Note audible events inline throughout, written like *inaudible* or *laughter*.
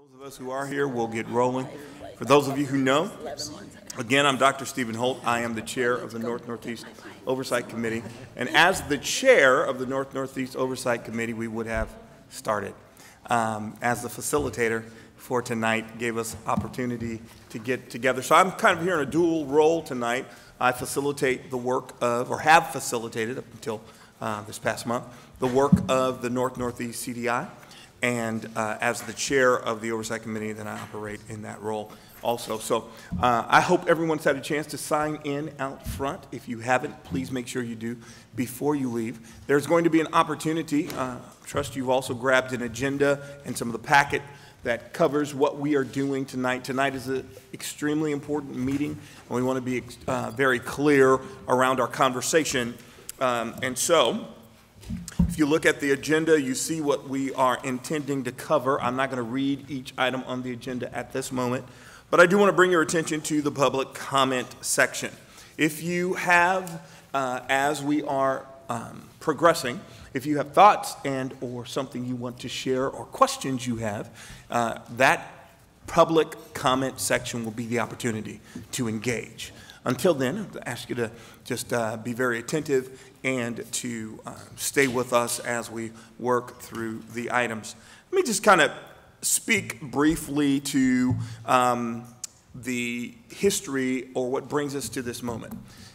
Those of us who are here will get rolling. For those of you who know, again, I'm Dr. Stephen Holt. I am the chair of the North Northeast Oversight Committee. And as the chair of the North Northeast Oversight Committee, we would have started. Um, as the facilitator for tonight, gave us opportunity to get together. So I'm kind of here in a dual role tonight. I facilitate the work of, or have facilitated up until uh, this past month, the work of the North Northeast CDI. And uh, as the chair of the Oversight Committee, then I operate in that role also. So uh, I hope everyone's had a chance to sign in out front. If you haven't, please make sure you do before you leave. There's going to be an opportunity. Uh, trust you've also grabbed an agenda and some of the packet that covers what we are doing tonight. Tonight is an extremely important meeting, and we want to be uh, very clear around our conversation. Um, and so, if you look at the agenda, you see what we are intending to cover. I'm not going to read each item on the agenda at this moment, but I do want to bring your attention to the public comment section. If you have, uh, as we are um, progressing, if you have thoughts and or something you want to share or questions you have, uh, that public comment section will be the opportunity to engage. Until then, I ask you to just uh, be very attentive and to uh, stay with us as we work through the items. Let me just kind of speak briefly to um, the history or what brings us to this moment.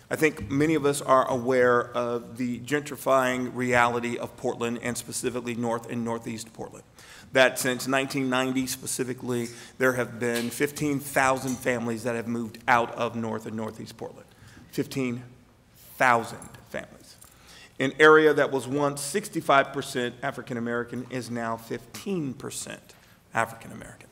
I think many of us are aware of the gentrifying reality of Portland and specifically North and Northeast Portland. That since 1990 specifically, there have been 15,000 families that have moved out of North and Northeast Portland. 15,000 families. An area that was once 65% African American is now 15% African American.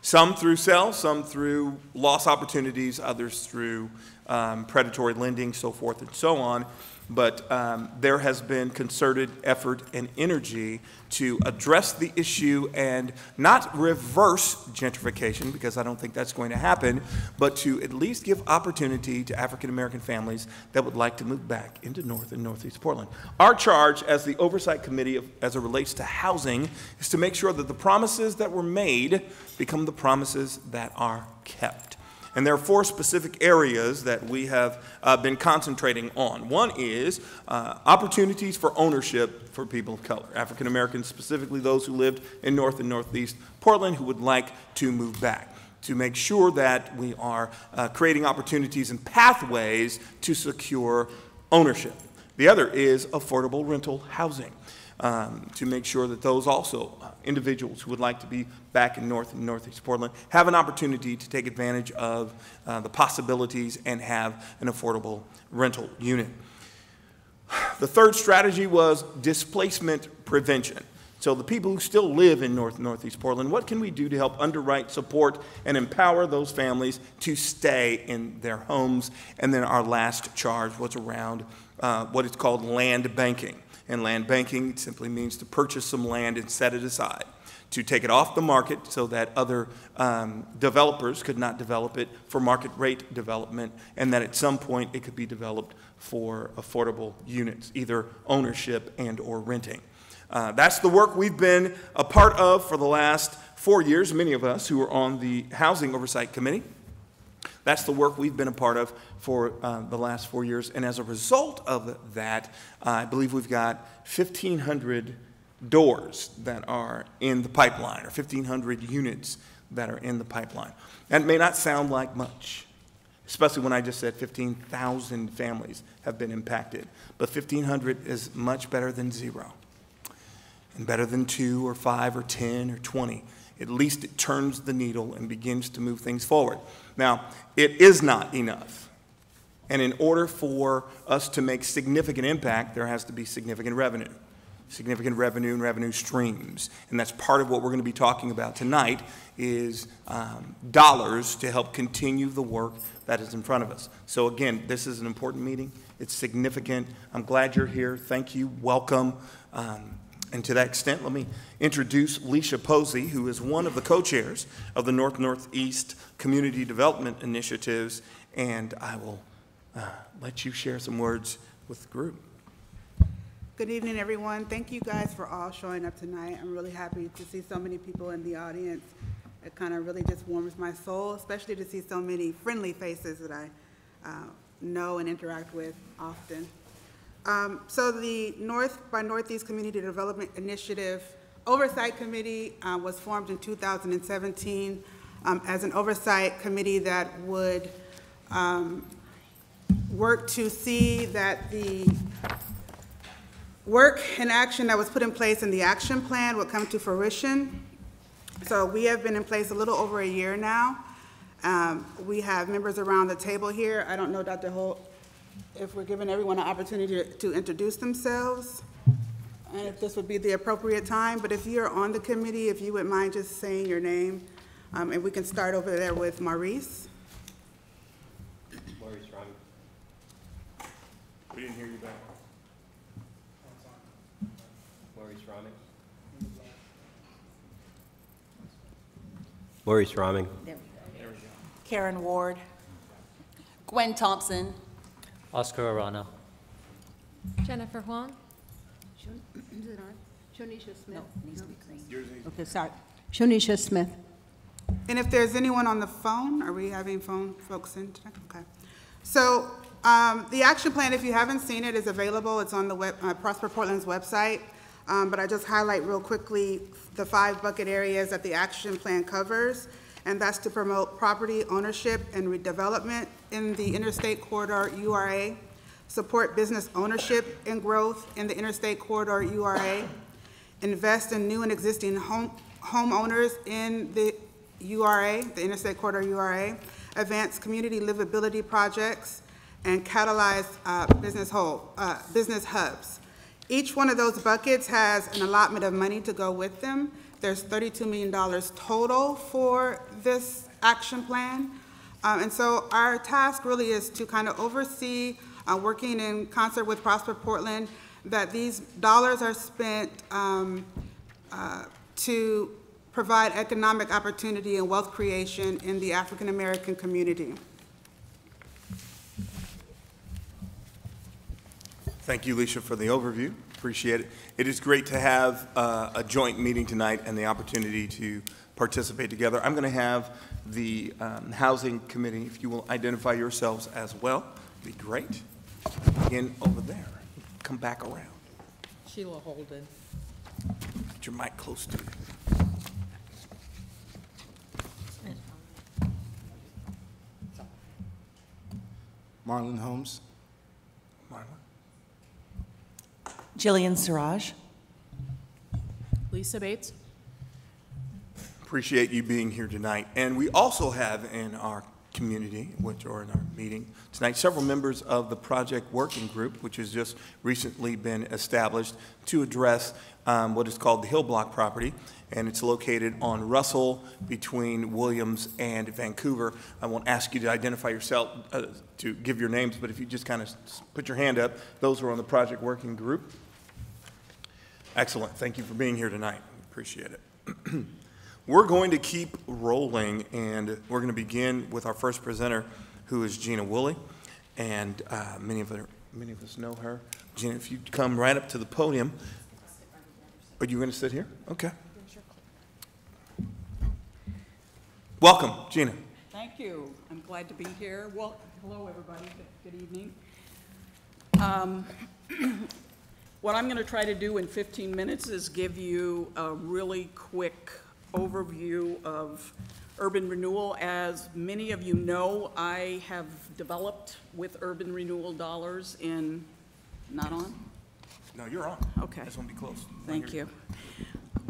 Some through sales, some through loss opportunities, others through um, predatory lending, so forth and so on. But um, there has been concerted effort and energy to address the issue and not reverse gentrification, because I don't think that's going to happen, but to at least give opportunity to African American families that would like to move back into North and Northeast Portland. Our charge as the Oversight Committee, of, as it relates to housing, is to make sure that the promises that were made become the promises that are kept. And there are four specific areas that we have uh, been concentrating on. One is uh, opportunities for ownership for people of color, African Americans, specifically those who lived in North and Northeast Portland who would like to move back to make sure that we are uh, creating opportunities and pathways to secure ownership. The other is affordable rental housing um, to make sure that those also uh, individuals who would like to be back in North and Northeast Portland have an opportunity to take advantage of uh, the possibilities and have an affordable rental unit. The third strategy was displacement prevention. So the people who still live in North and Northeast Portland, what can we do to help underwrite, support, and empower those families to stay in their homes? And then our last charge was around uh, what is called land banking. And land banking simply means to purchase some land and set it aside, to take it off the market so that other um, developers could not develop it for market rate development, and that at some point it could be developed for affordable units, either ownership and or renting. Uh, that's the work we've been a part of for the last four years, many of us who are on the Housing Oversight Committee. That's the work we've been a part of for uh, the last four years. And as a result of that, uh, I believe we've got 1,500 doors that are in the pipeline, or 1,500 units that are in the pipeline. That may not sound like much, especially when I just said 15,000 families have been impacted. But 1,500 is much better than zero, and better than two or five or 10 or 20 at least it turns the needle and begins to move things forward. Now, it is not enough. And in order for us to make significant impact, there has to be significant revenue, significant revenue and revenue streams. And that's part of what we're going to be talking about tonight is um, dollars to help continue the work that is in front of us. So again, this is an important meeting. It's significant. I'm glad you're here. Thank you. Welcome. Um, and to that extent, let me introduce Leisha Posey, who is one of the co-chairs of the North Northeast Community Development Initiatives, and I will uh, let you share some words with the group. Good evening, everyone. Thank you guys for all showing up tonight. I'm really happy to see so many people in the audience. It kind of really just warms my soul, especially to see so many friendly faces that I uh, know and interact with often. Um, So the North by Northeast Community Development Initiative Oversight Committee uh, was formed in 2017 um, as an oversight committee that would um, work to see that the work and action that was put in place in the action plan would come to fruition. So we have been in place a little over a year now. Um, We have members around the table here. I don't know, Dr. Holt, if we're giving everyone an opportunity to- to introduce themselves, and if this would be the appropriate time, but if you're on the committee, if you would mind just saying your name, um, and we can start over there with Maurice. Maurice Rahming. We didn't hear you back. Maurice Rahming. Maurice Rahming. Karen Ward. Gwen Thompson. Oscar Arana. Jennifer Huang? Is it on? Shonisha Smith? needs to be green. Okay, sorry. Shonisha Smith. And if there's anyone on the phone, are we having phone folks in today? Okay. So, um, the action plan, if you haven't seen it, is available. It's on the web, uh, Prosper Portland's website. Um, but I just highlight real quickly the five bucket areas that the action plan covers. And that's to promote property ownership and redevelopment in the interstate corridor URA, support business ownership and growth in the interstate corridor URA, invest in new and existing home, homeowners in the URA, the Interstate Corridor URA, advance community livability projects, and catalyze uh, business whole, uh, business hubs. Each one of those buckets has an allotment of money to go with them. There's $32 million total for this action plan. Um, And so our task really is to kind of oversee, uh, working in concert with Prosper Portland, that these dollars are spent um, uh, to provide economic opportunity and wealth creation in the African-American community. Thank you, Alicia, for the overview. Appreciate it. It is great to have uh, a joint meeting tonight and the opportunity to participate together. I'm going to have the um, Housing Committee, if you will identify yourselves as well, be great. Begin over there. Come back around. Sheila Holden. Get your mic close to you. Marlon Holmes. Jillian Siraj. Lisa Bates. Appreciate you being here tonight. And we also have in our community, which are in our meeting tonight, several members of the project working group, which has just recently been established to address um, what is called the Hill Block property, and it's located on Russell between Williams and Vancouver. I won't ask you to identify yourself, uh, to give your names, but if you just kind of put your hand up, those who are on the project working group. Excellent. Thank you for being here tonight. Appreciate it. *clears throat* We're going to keep rolling, and we're going to begin with our first presenter, who is Gina Woolley. And uh, many, of her, many of us know her. Gina, if you'd come right up to the podium. Are you going to sit here? Okay. Welcome, Gina. Thank you. I'm glad to be here. Well, hello, everybody. Good- Good evening. Um, *clears throat* What I'm going to try to do in 15 minutes is give you a really quick overview of urban renewal. As many of you know, I have developed with urban renewal dollars in, not on? No, you're on. Okay. I just want to be close. Thank you.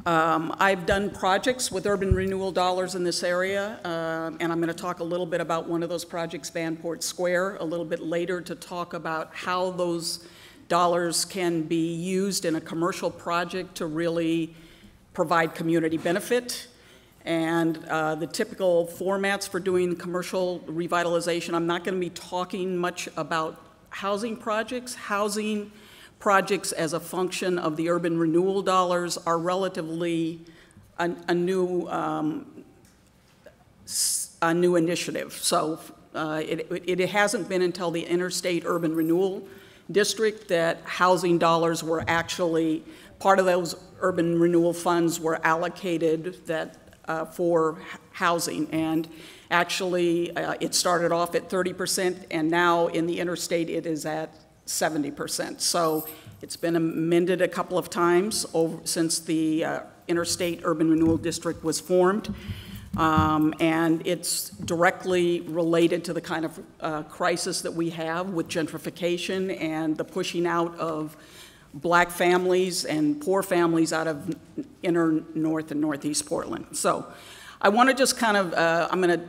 Um, I've done projects with urban renewal dollars in this area, um, and I'm going to talk a little bit about one of those projects, Vanport Square, a little bit later to talk about how those dollars can be used in a commercial project to really provide community benefit. And uh, the typical formats for doing commercial revitalization, I'm not going to be talking much about housing projects. Housing projects as a function of the urban renewal dollars are relatively a, a new, um, a new initiative. So uh, it, it it hasn't been until the interstate urban renewal district that housing dollars were actually, part of those urban renewal funds were allocated that uh, for housing. And actually, uh, it started off at 30%, and now in the interstate, it is at 70%. So it's been amended a couple of times over, since the uh, Interstate Urban Renewal District was formed. Um, And it's directly related to the kind of uh, crisis that we have with gentrification and the pushing out of black families and poor families out of inner north and northeast Portland. So I want to just kind of, uh, I'm going to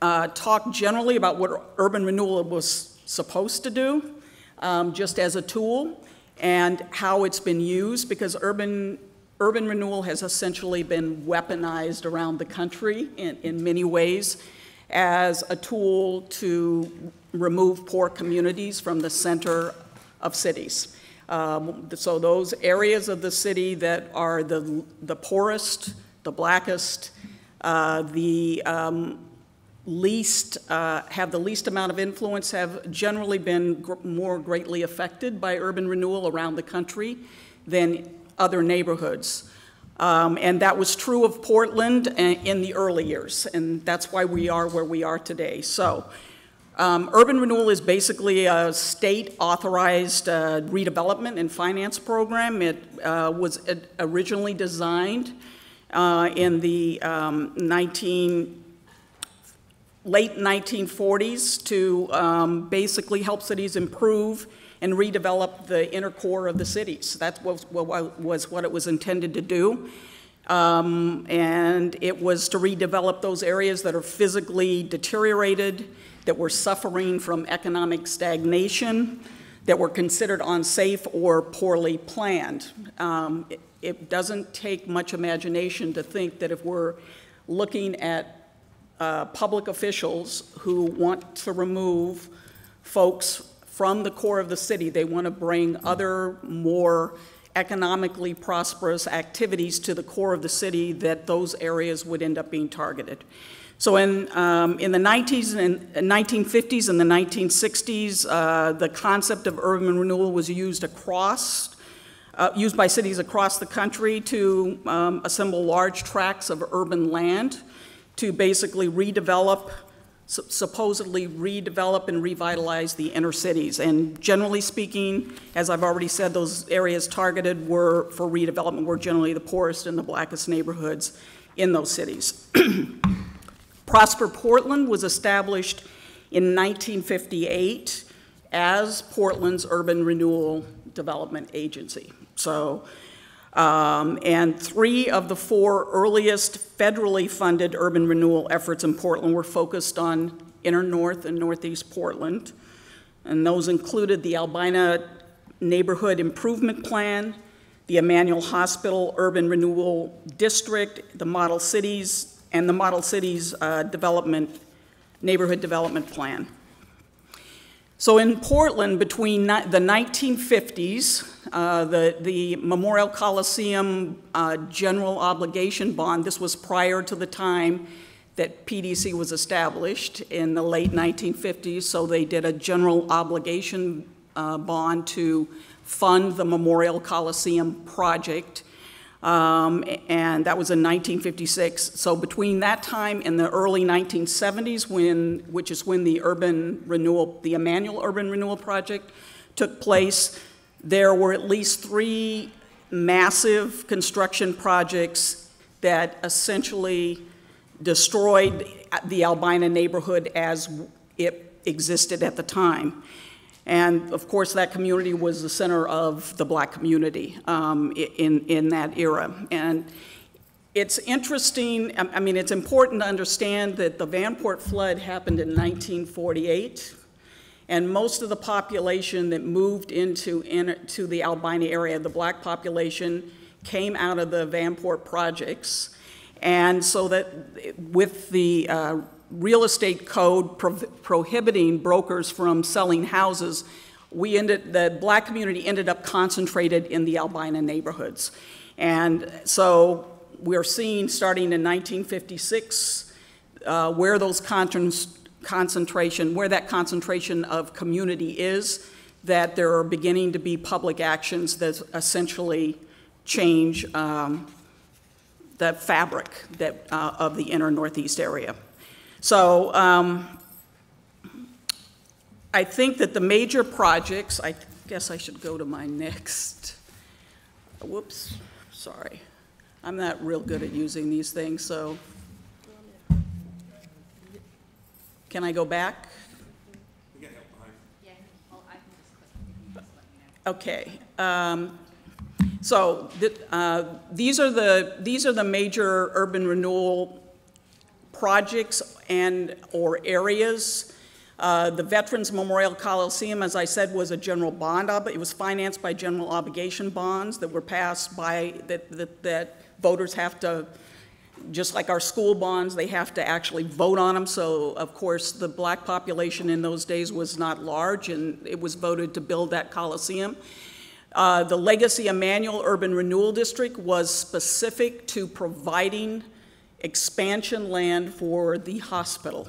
uh, talk generally about what urban renewal was supposed to do, um, just as a tool, and how it's been used, because urban, urban renewal has essentially been weaponized around the country in, in many ways as a tool to remove poor communities from the center of cities. Um, so those areas of the city that are the, the poorest, the blackest, uh, the um, least, uh, have the least amount of influence have generally been gr- more greatly affected by urban renewal around the country than other neighborhoods. Um, and that was true of Portland in the early years, and that's why we are where we are today. So, um, urban renewal is basically a state-authorized uh, redevelopment and finance program. It uh, was originally designed uh, in the um, 19 late 1940s to um, basically help cities improve and redevelop the inner core of the cities. That was, was what it was intended to do. Um, and it was to redevelop those areas that are physically deteriorated, that were suffering from economic stagnation, that were considered unsafe or poorly planned. Um, it, it doesn't take much imagination to think that if we're looking at uh, public officials who want to remove folks from the core of the city. They want to bring other more economically prosperous activities to the core of the city that those areas would end up being targeted. So in, um, in the 90s and 1950s and the 1960s, uh, the concept of urban renewal was used across, uh, used by cities across the country to um, assemble large tracts of urban land to basically redevelop, supposedly redevelop and revitalize the inner cities. And generally speaking, as I've already said, those areas targeted were, for redevelopment, were generally the poorest and the blackest neighborhoods in those cities. *clears throat* Prosper Portland was established in 1958 as Portland's urban renewal development agency. So um, and three of the four earliest federally funded urban renewal efforts in Portland were focused on inner north and northeast Portland. And those included the Albina Neighborhood Improvement Plan, the Emanuel Hospital Urban Renewal District, the Model Cities, and the Model Cities uh, Development, Neighborhood Development Plan. So in Portland, between the 1950s, uh, the, the Memorial Coliseum uh, General Obligation Bond, this was prior to the time that PDC was established in the late 1950s, so they did a general obligation uh, bond to fund the Memorial Coliseum project. Um, and that was in 1956. So between that time and the early 1970s, when, which is when the urban renewal, the Emanuel Urban Renewal Project took place, there were at least three massive construction projects that essentially destroyed the Albina neighborhood as it existed at the time. And of course, that community was the center of the black community um, in, in that era. And it's interesting, I mean, it's important to understand that the Vanport flood happened in 1948. And most of the population that moved into, into the Albina area, the black population, came out of the Vanport projects. And so that with the uh, real estate code pro- prohibiting brokers from selling houses, we ended, the black community ended up concentrated in the Albina neighborhoods. And so we're seeing, starting in 1956, uh, where those con- concentration, where that concentration of community is, that there are beginning to be public actions that essentially change um, the fabric that, uh, of the inner northeast area. So um, I think that the major projects, I guess I should go to my next, whoops, sorry. I'm not real good at using these things, so. Can I go back? Okay. um, So th- uh, these are the, these are the major urban renewal projects and/or areas. Uh, The Veterans Memorial Coliseum, as I said, was a general bond, it was financed by general obligation bonds that were passed by, that- that that voters have to just like our school bonds, they have to actually vote on them. So, of course, the black population in those days was not large, and it was voted to build that Coliseum. Uh, the Legacy Emanuel Urban Renewal District was specific to providing expansion land for the hospital.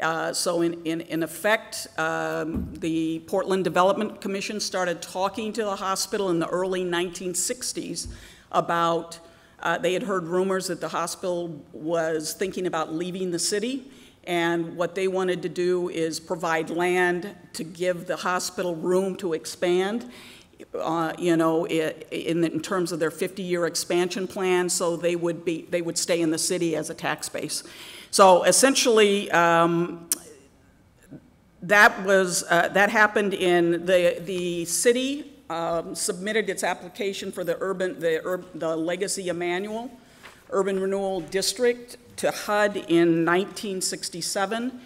Uh, So in, in, in effect, um, the Portland Development Commission started talking to the hospital in the early 1960s about, uh, they had heard rumors that the hospital was thinking about leaving the city, and what they wanted to do is provide land to give the hospital room to expand uh, you know, in, in terms of their 50-year expansion plan, so they would be, they would stay in the city as a tax base. So essentially, um, that was, uh, that happened in, the, the city um, submitted its application for the urban, the, the Legacy Emanuel Urban Renewal District to HUD in 1967,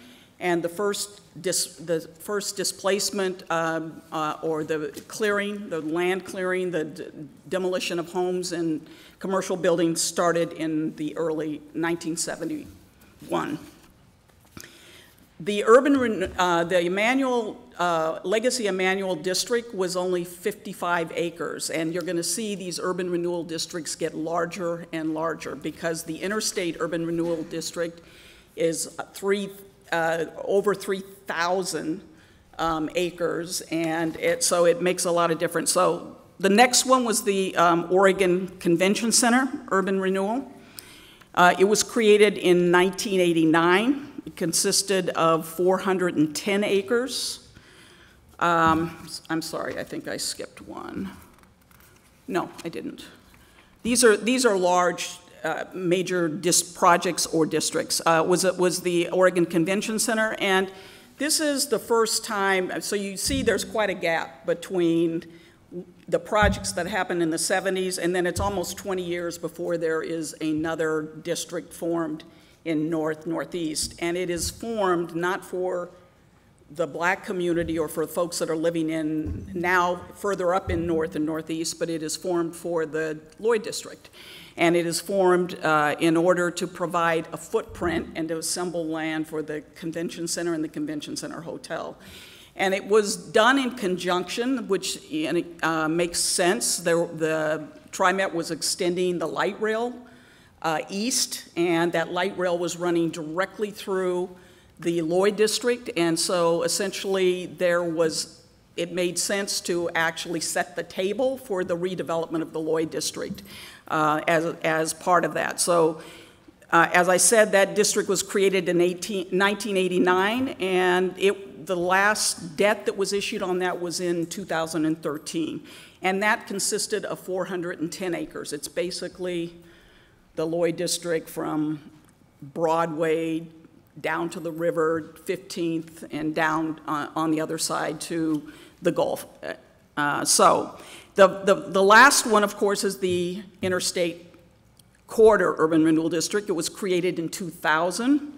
and the first the first displacement, um, uh, or the clearing, the land clearing, the demolition of homes and commercial buildings started in the early 1971. The urban, uh, the Emanuel, uh, Legacy Emanuel District was only 55 acres, and you're going to see these urban renewal districts get larger and larger because the interstate urban renewal district is three, uh, over 3,000 um, acres, and it, so it makes a lot of difference. So the next one was the um, Oregon Convention Center Urban Renewal. Uh, It was created in 1989. It consisted of 410 acres. Um, I'm sorry, I think I skipped one. No, I didn't. These are, these are large, uh, major projects or districts. Uh, Was, it was the Oregon Convention Center, and this is the first time, so you see there's quite a gap between the projects that happened in the 70s, and then it's almost 20 years before there is another district formed in north, northeast. And it is formed not for the black community or for folks that are living in now further up in north and northeast, but it is formed for the Lloyd District. And it is formed uh, in order to provide a footprint and to assemble land for the convention center and the convention center hotel. And it was done in conjunction, which uh, makes sense. There, the TriMet was extending the light rail uh, east, and that light rail was running directly through the Lloyd district. And so essentially, there was, it made sense to actually set the table for the redevelopment of the Lloyd district uh, as, as part of that. So uh, As I said, that district was created in 18 1989, and it, the last debt that was issued on that was in 2013. And that consisted of 410 acres. It's basically the Lloyd District from Broadway down to the river, 15th, and down uh, on the other side to the Gulf. Uh, So the, the, the last one, of course, is the Interstate Corridor Urban Renewal District. It was created in 2000.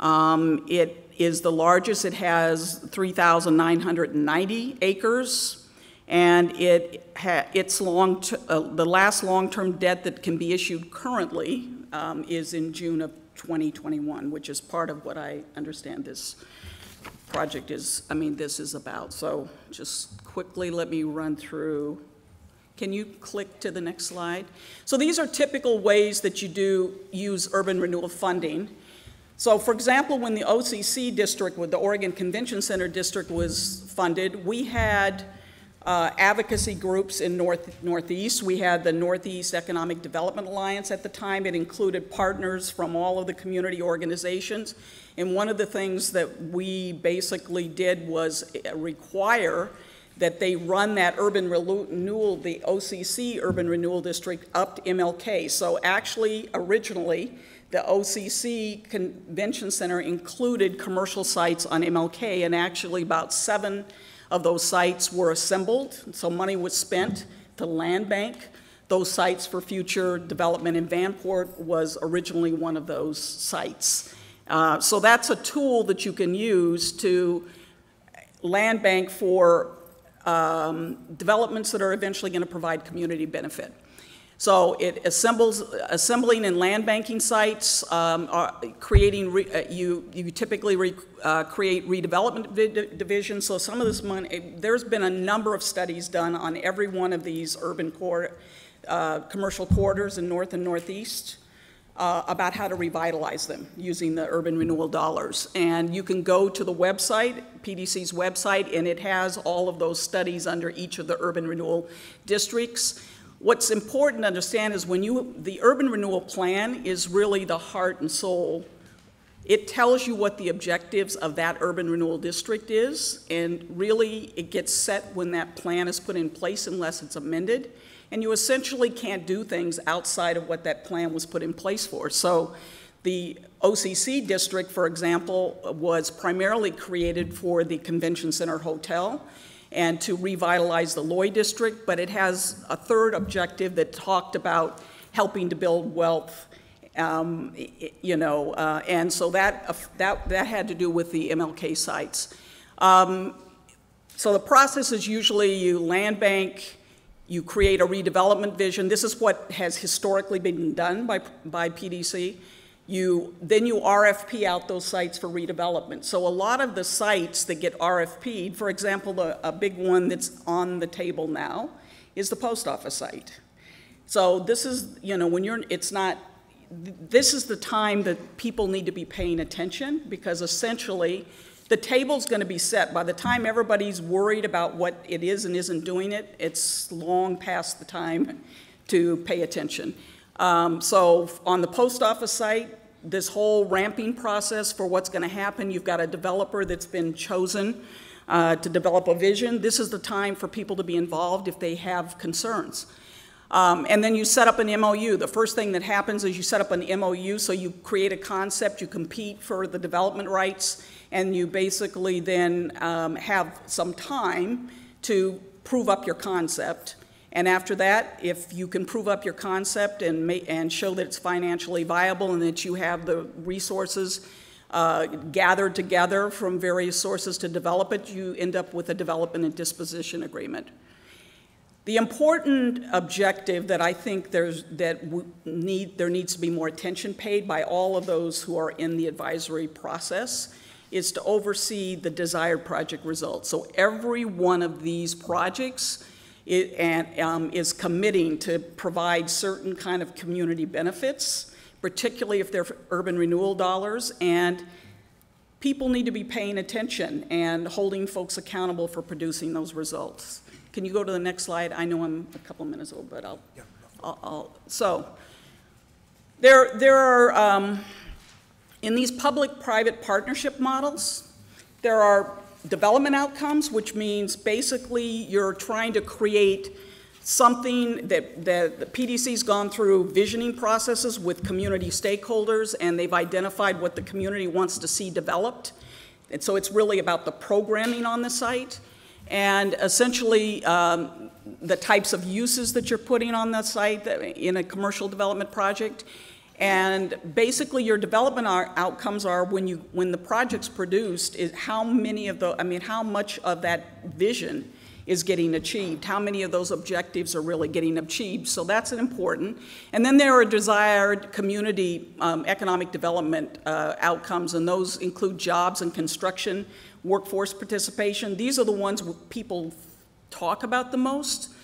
Um, It is the largest. It has 3,990 acres, and it its long, uh, the last long-term debt that can be issued currently um, is in June of 2021, which is part of what I understand this project is, I mean, this is about. So just quickly, let me run through. Can you click to the next slide? So these are typical ways that you do use urban renewal funding. So for example, when the OCC district, with the Oregon Convention Center district was funded, we had uh, advocacy groups in North, Northeast. We had the Northeast Economic Development Alliance at the time. It included partners from all of the community organizations. And one of the things that we basically did was uh, require that they run that urban renewal, the OCC Urban Renewal District up to MLK. So actually, originally, the OCC Convention Center included commercial sites on MLK, and actually about seven of those sites were assembled, so money was spent to land bank those sites for future development, and Vanport was originally one of those sites. Uh, so that's a tool that you can use to land bank for um, developments that are eventually going to provide community benefit. So it assembles, assembling and land banking sites, um, creating, re, uh, you, you typically re, uh, create redevelopment divisions. So some of this money, there's been a number of studies done on every one of these urban core, uh, commercial corridors in North and Northeast. Uh, about how to revitalize them using the urban renewal dollars. And you can go to the website, PDC's website, and it has all of those studies under each of the urban renewal districts. What's important to understand is when you, the urban renewal plan is really the heart and soul. It tells you what the objectives of that urban renewal district is, and really it gets set when that plan is put in place unless it's amended and you essentially can't do things outside of what that plan was put in place for. So the OCC district, for example, was primarily created for the Convention Center Hotel and to revitalize the Lloyd district, but it has a third objective that talked about helping to build wealth um, you know, uh, and so that, uh, that, that had to do with the MLK sites. Um, so the process is usually you land bank, you create a redevelopment vision. This is what has historically been done by, by PDC. You, then you RFP out those sites for redevelopment. So a lot of the sites that get RFP'd, for example, the, a big one that's on the table now is the post office site. So this is, you know, when you're, it's not, this is the time that people need to be paying attention because essentially the table's going to be set. By the time everybody's worried about what it is and isn't doing it, it's long past the time to pay attention. Um, so on the post office site, this whole ramping process for what's going to happen, you've got a developer that's been chosen uh, to develop a vision. This is the time for people to be involved if they have concerns. Um, and then you set up an MOU. The first thing that happens is you set up an MOU, so you create a concept, you compete for the development rights, and you basically then um, have some time to prove up your concept. And after that, if you can prove up your concept and, and show that it's financially viable and that you have the resources uh, gathered together from various sources to develop it, you end up with a development and disposition agreement. The important objective that I think there's, that need, there needs to be more attention paid by all of those who are in the advisory process is to oversee the desired project results. So every one of these projects it, and, um, is committing to provide certain kind of community benefits, particularly if they're urban renewal dollars, and people need to be paying attention and holding folks accountable for producing those results. Can you go to the next slide? I know I'm a couple minutes old, but I'll, I'll, I'll so there, there are, um, in these public-private partnership models, there are development outcomes, which means basically you're trying to create something that, that the PDC's gone through visioning processes with community stakeholders, and they've identified what the community wants to see developed. And so it's really about the programming on the site and essentially um, the types of uses that you're putting on the site in a commercial development project and basically, your development outcomes are when you when the project's produced is how many of the I mean how much of that vision is getting achieved, how many of those objectives are really getting achieved. So that's important. And then there are desired community um, economic development uh, outcomes, and those include jobs and construction, workforce participation. These are the ones people talk about the most,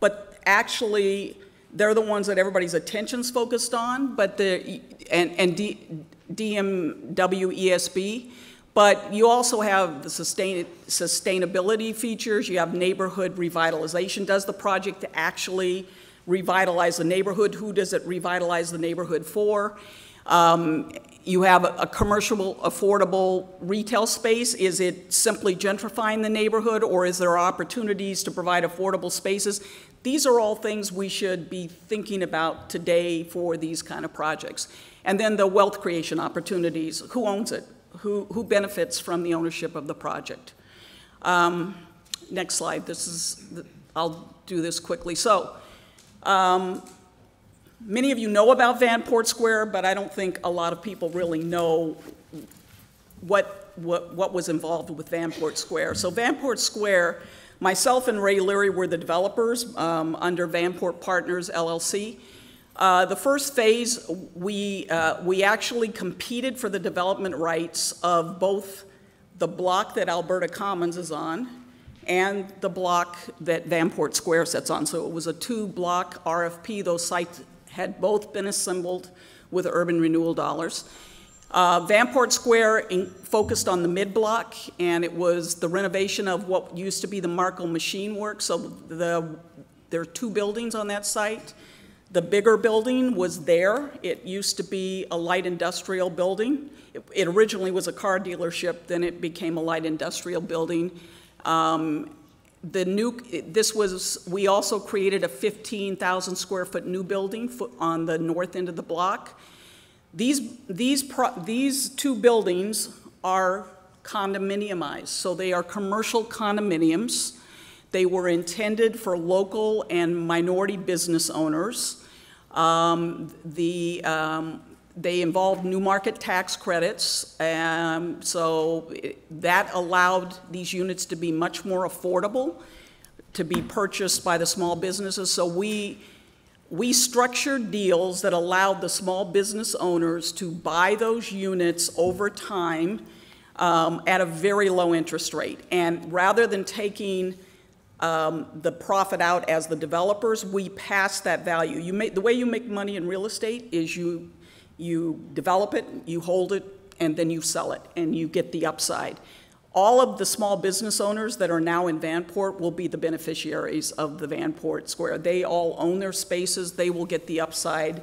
but actually they're the ones that everybody's attention's focused on, but the, and, and D, DMW ESB, But you also have the sustain, sustainability features, you have neighborhood revitalization. Does the project actually revitalize the neighborhood? Who does it revitalize the neighborhood for? Um, you have a, a commercial, affordable retail space. Is it simply gentrifying the neighborhood, or is there opportunities to provide affordable spaces? These are all things we should be thinking about today for these kind of projects. And then the wealth creation opportunities. Who owns it? Who, who benefits from the ownership of the project? Um, next slide. This is, the- I'll do this quickly. So, um, many of you know about Vanport Square, but I don't think a lot of people really know what, what, what was involved with Vanport Square. So Vanport Square, myself and Ray Leary were the developers um, under Vanport Partners LLC. Uh, the first phase, we, uh, we actually competed for the development rights of both the block that Alberta Commons is on and the block that Vanport Square sits on. So it was a two-block RFP. Those sites had both been assembled with urban renewal dollars. Uh, Vanport Square in, focused on the mid-block, and it was the renovation of what used to be the Markle Machine Works. So the, there are two buildings on that site. The bigger building was there. It used to be a light industrial building. It, it originally was a car dealership, then it became a light industrial building. Um, the new, this was, we also created a 15,000 square foot new building on the north end of the block. These, these, these two buildings are condominiumized, so they are commercial condominiums. They were intended for local and minority business owners. Um, the, um, they involved new market tax credits, um, so it- that allowed these units to be much more affordable, to be purchased by the small businesses. So we, we structured deals that allowed the small business owners to buy those units over time um, at a very low interest rate. And rather than taking um, the profit out as the developers, we pass that value. You make, the way you make money in real estate is you, you develop it, you hold it, and then you sell it, and you get the upside. All of the small business owners that are now in Vanport will be the beneficiaries of the Vanport Square. They all own their spaces, they will get the upside,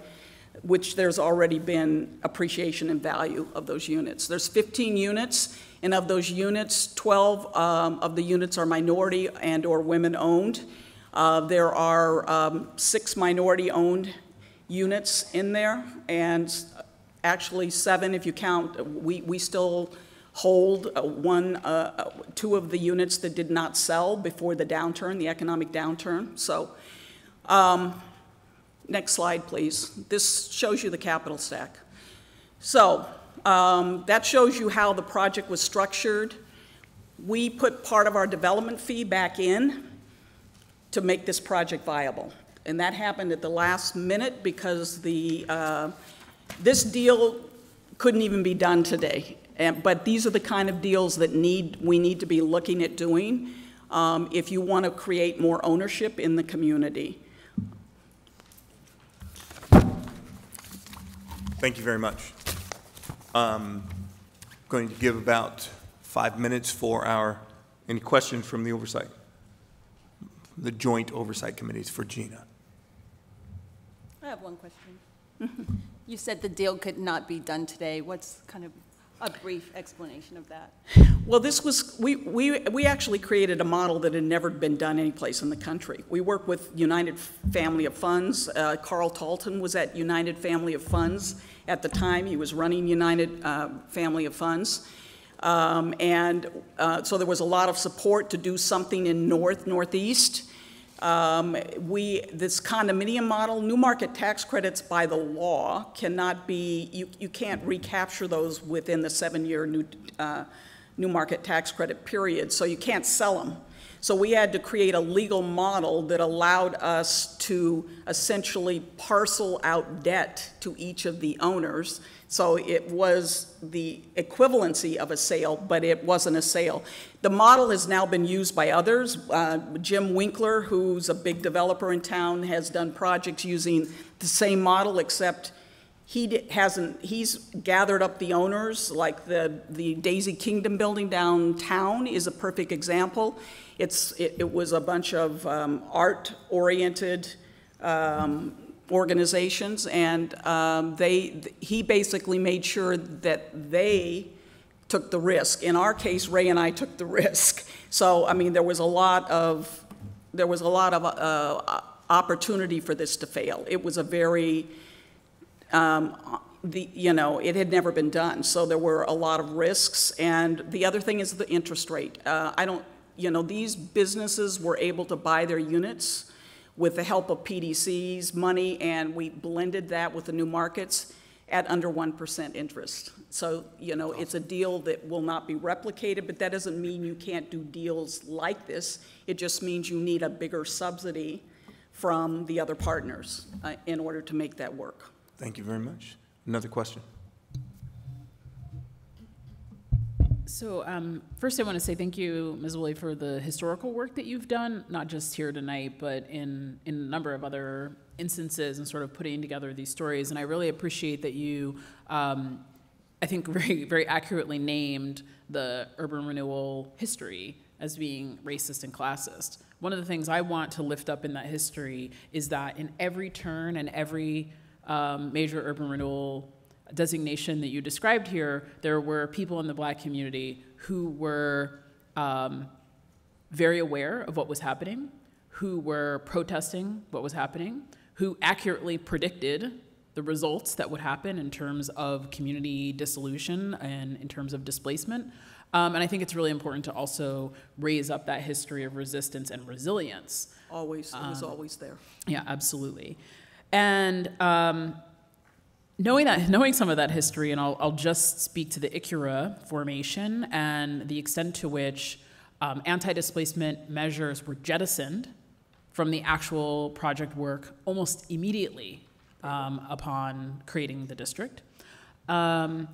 which there's already been appreciation in value of those units. There's 15 units, and of those units, 12 um, of the units are minority and/or women-owned. Uh, There are um, six minority-owned units in there, and actually seven if you count, we, we still hold uh, one, uh, uh, two of the units that did not sell before the downturn, the economic downturn. So, um, next slide, please. This shows you the capital stack. So, um, that shows you how the project was structured. We put part of our development fee back in to make this project viable. And that happened at the last minute because the, uh, this deal couldn't even be done today. And, but these are the kind of deals that need, we need to be looking at doing um, if you want to create more ownership in the community. Thank you very much. Um, Going to give about five minutes for our, any questions from the oversight? The joint oversight committees for Gina. I have one question. *laughs* You said the deal could not be done today. What's kind of a brief explanation of that? Well, this was, we, we, we actually created a model that had never been done anyplace in the country. We work with United Family of Funds. Uh, Carl Talton was at United Family of Funds at the time. He was running United uh, Family of Funds. Um, and uh, so there was a lot of support to do something in north, northeast. Um, we, this condominium model, new market tax credits by the law cannot be, you, you can't recapture those within the seven-year new, uh, new market tax credit period, so you can't sell them. So we had to create a legal model that allowed us to essentially parcel out debt to each of the owners. So it was the equivalency of a sale, but it wasn't a sale. The model has now been used by others. Uh, Jim Winkler, who's a big developer in town, has done projects using the same model, except he hasn't, he's gathered up the owners, like the, the Daisy Kingdom building downtown is a perfect example. It's, it, it was a bunch of um, art-oriented um, organizations, and um, they, he basically made sure that they took the risk. In our case, Ray and I took the *laughs* risk. So, I mean, there was a lot of, there was a lot of uh, opportunity for this to fail. It was a very, um, the, you know, it had never been done, so there were a lot of risks. And the other thing is the interest rate. Uh, I don't, you know, these businesses were able to buy their units with the help of PDC's money, and we blended that with the new markets at under 1% interest. So, you know, it's a deal that will not be replicated, but that doesn't mean you can't do deals like this. It just means you need a bigger subsidy from the other partners uh, in order to make that work. Thank you very much. Another question? So um, first, I want to say thank you, Ms. Woolley, for the historical work that you've done, not just here tonight, but in, in a number of other instances and sort of putting together these stories. And I really appreciate that you, um, I think, very, very accurately named the urban renewal history as being racist and classist. One of the things I want to lift up in that history is that in every turn and every um, major urban renewal designation that you described here, there were people in the black community who were um, very aware of what was happening, who were protesting what was happening, who accurately predicted the results that would happen in terms of community dissolution and in terms of displacement. Um, and I think it's really important to also raise up that history of resistance and resilience. Always, it was always there. Yeah, absolutely. And um, knowing that, knowing some of that history, and I'll, I'll just speak to the ICURA formation and the extent to which um, anti-displacement measures were jettisoned from the actual project work almost immediately um, upon creating the district. Um,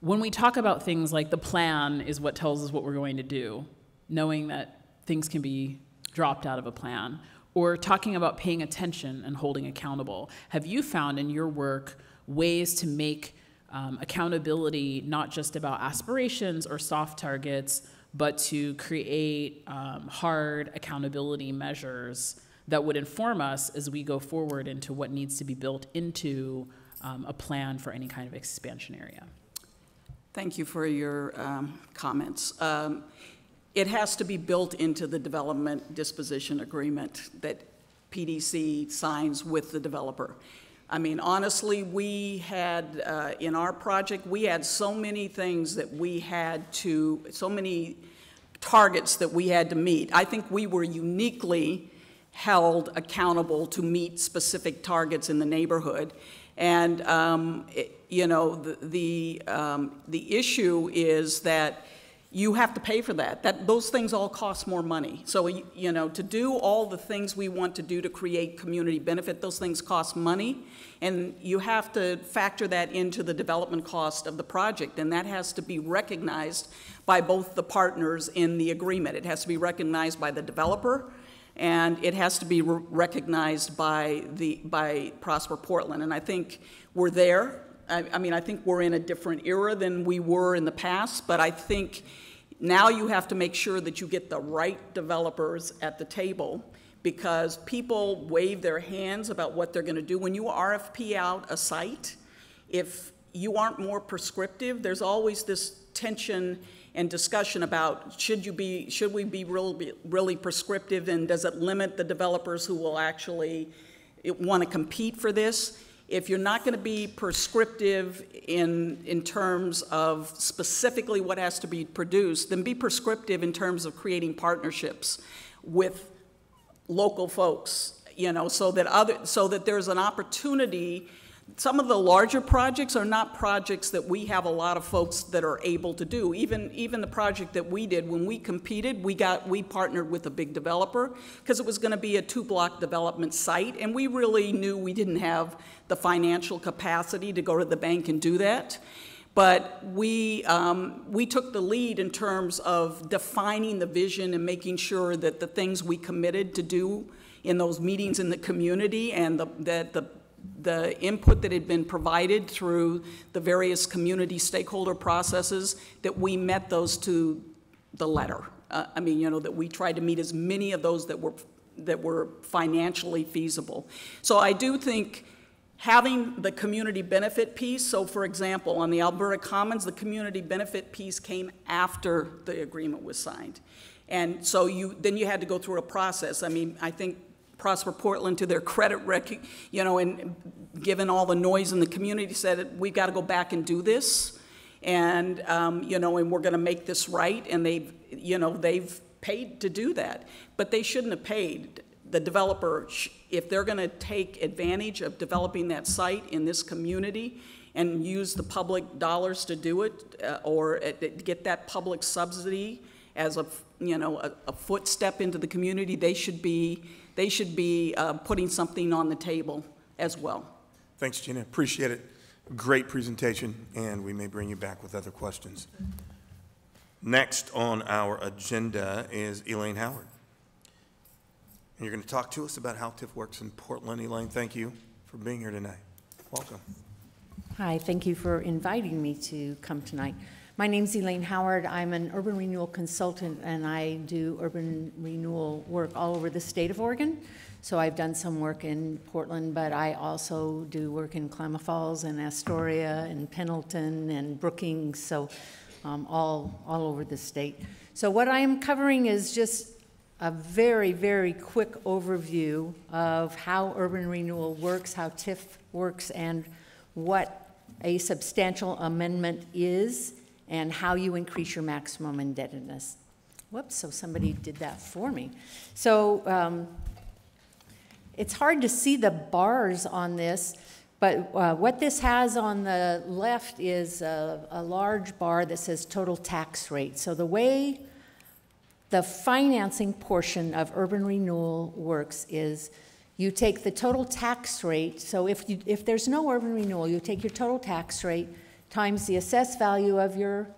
when we talk about things like the plan is what tells us what we're going to do, knowing that things can be dropped out of a plan, or talking about paying attention and holding accountable, have you found in your work ways to make um, accountability not just about aspirations or soft targets, but to create um, hard accountability measures that would inform us as we go forward into what needs to be built into um, a plan for any kind of expansion area? Thank you for your um, comments. Um, It has to be built into the development disposition agreement that PDC signs with the developer. I mean, honestly, we had, uh, in our project, we had so many things that we had to, so many targets that we had to meet. I think we were uniquely held accountable to meet specific targets in the neighborhood. And, um, it- you know, the, the, um, the issue is that you have to pay for that. That, those things all cost more money. So, you know, to do all the things we want to do to create community benefit, those things cost money. And you have to factor that into the development cost of the project, and that has to be recognized by both the partners in the agreement. It has to be recognized by the developer, and it has to be re- recognized by the, by Prosper Portland. And I think we're there. I, I mean, I think we're in a different era than we were in the past, but I think now you have to make sure that you get the right developers at the table because people wave their hands about what they're going to do. When you RFP out a site, if you aren't more prescriptive, there's always this tension and discussion about should you be should we be really, really prescriptive and does it limit the developers who will actually want to compete for this? If you're not going to be prescriptive in, in terms of specifically what has to be produced, then be prescriptive in terms of creating partnerships with local folks, you know, so that other, so that there's an opportunity. Some of the larger projects are not projects that we have a lot of folks that are able to do. Even, even the project that we did, when we competed, we got, we partnered with a big developer because it was going to be a two-block development site, and we really knew we didn't have the financial capacity to go to the bank and do that. But we, um, we took the lead in terms of defining the vision and making sure that the things we committed to do in those meetings in the community and the, that the the input that had been provided through the various community stakeholder processes, that we met those to the letter. Uh, I mean, you know, that we tried to meet as many of those that were, that were financially feasible. So I do think having the community benefit piece, so for example, on the Alberta Commons, the community benefit piece came after the agreement was signed. And so you, then you had to go through a process. I mean, I think Prosper Portland, to their credit, you know, and given all the noise in the community, said, we've got to go back and do this. And, um, you know, and we're going to make this right. And they've, you know, they've paid to do that. But they shouldn't have paid. The developer, if they're going to take advantage of developing that site in this community and use the public dollars to do it, uh, or uh, get that public subsidy as a, you know, a, a footstep into the community, they should be, they should be uh, putting something on the table as well. Thanks, Gina. Appreciate it. Great presentation, and we may bring you back with other questions. Next on our agenda is Elaine Howard. And you're going to talk to us about how TIF works in Portland. Elaine, thank you for being here tonight. Welcome. Hi, thank you for inviting me to come tonight. My name's Elaine Howard. I'm an urban renewal consultant and I do urban renewal work all over the state of Oregon. So I've done some work in Portland, but I also do work in Klamath Falls and Astoria and Pendleton and Brookings, so um, all, all over the state. So what I am covering is just a very, very quick overview of how urban renewal works, how TIF works, and what a substantial amendment is, and how you increase your maximum indebtedness. Whoops, so somebody did that for me. So um, it's hard to see the bars on this, but uh, what this has on the left is a, a large bar that says total tax rate. So the way the financing portion of urban renewal works is you take the total tax rate. So if, you, if there's no urban renewal, you take your total tax rate times the assessed value of your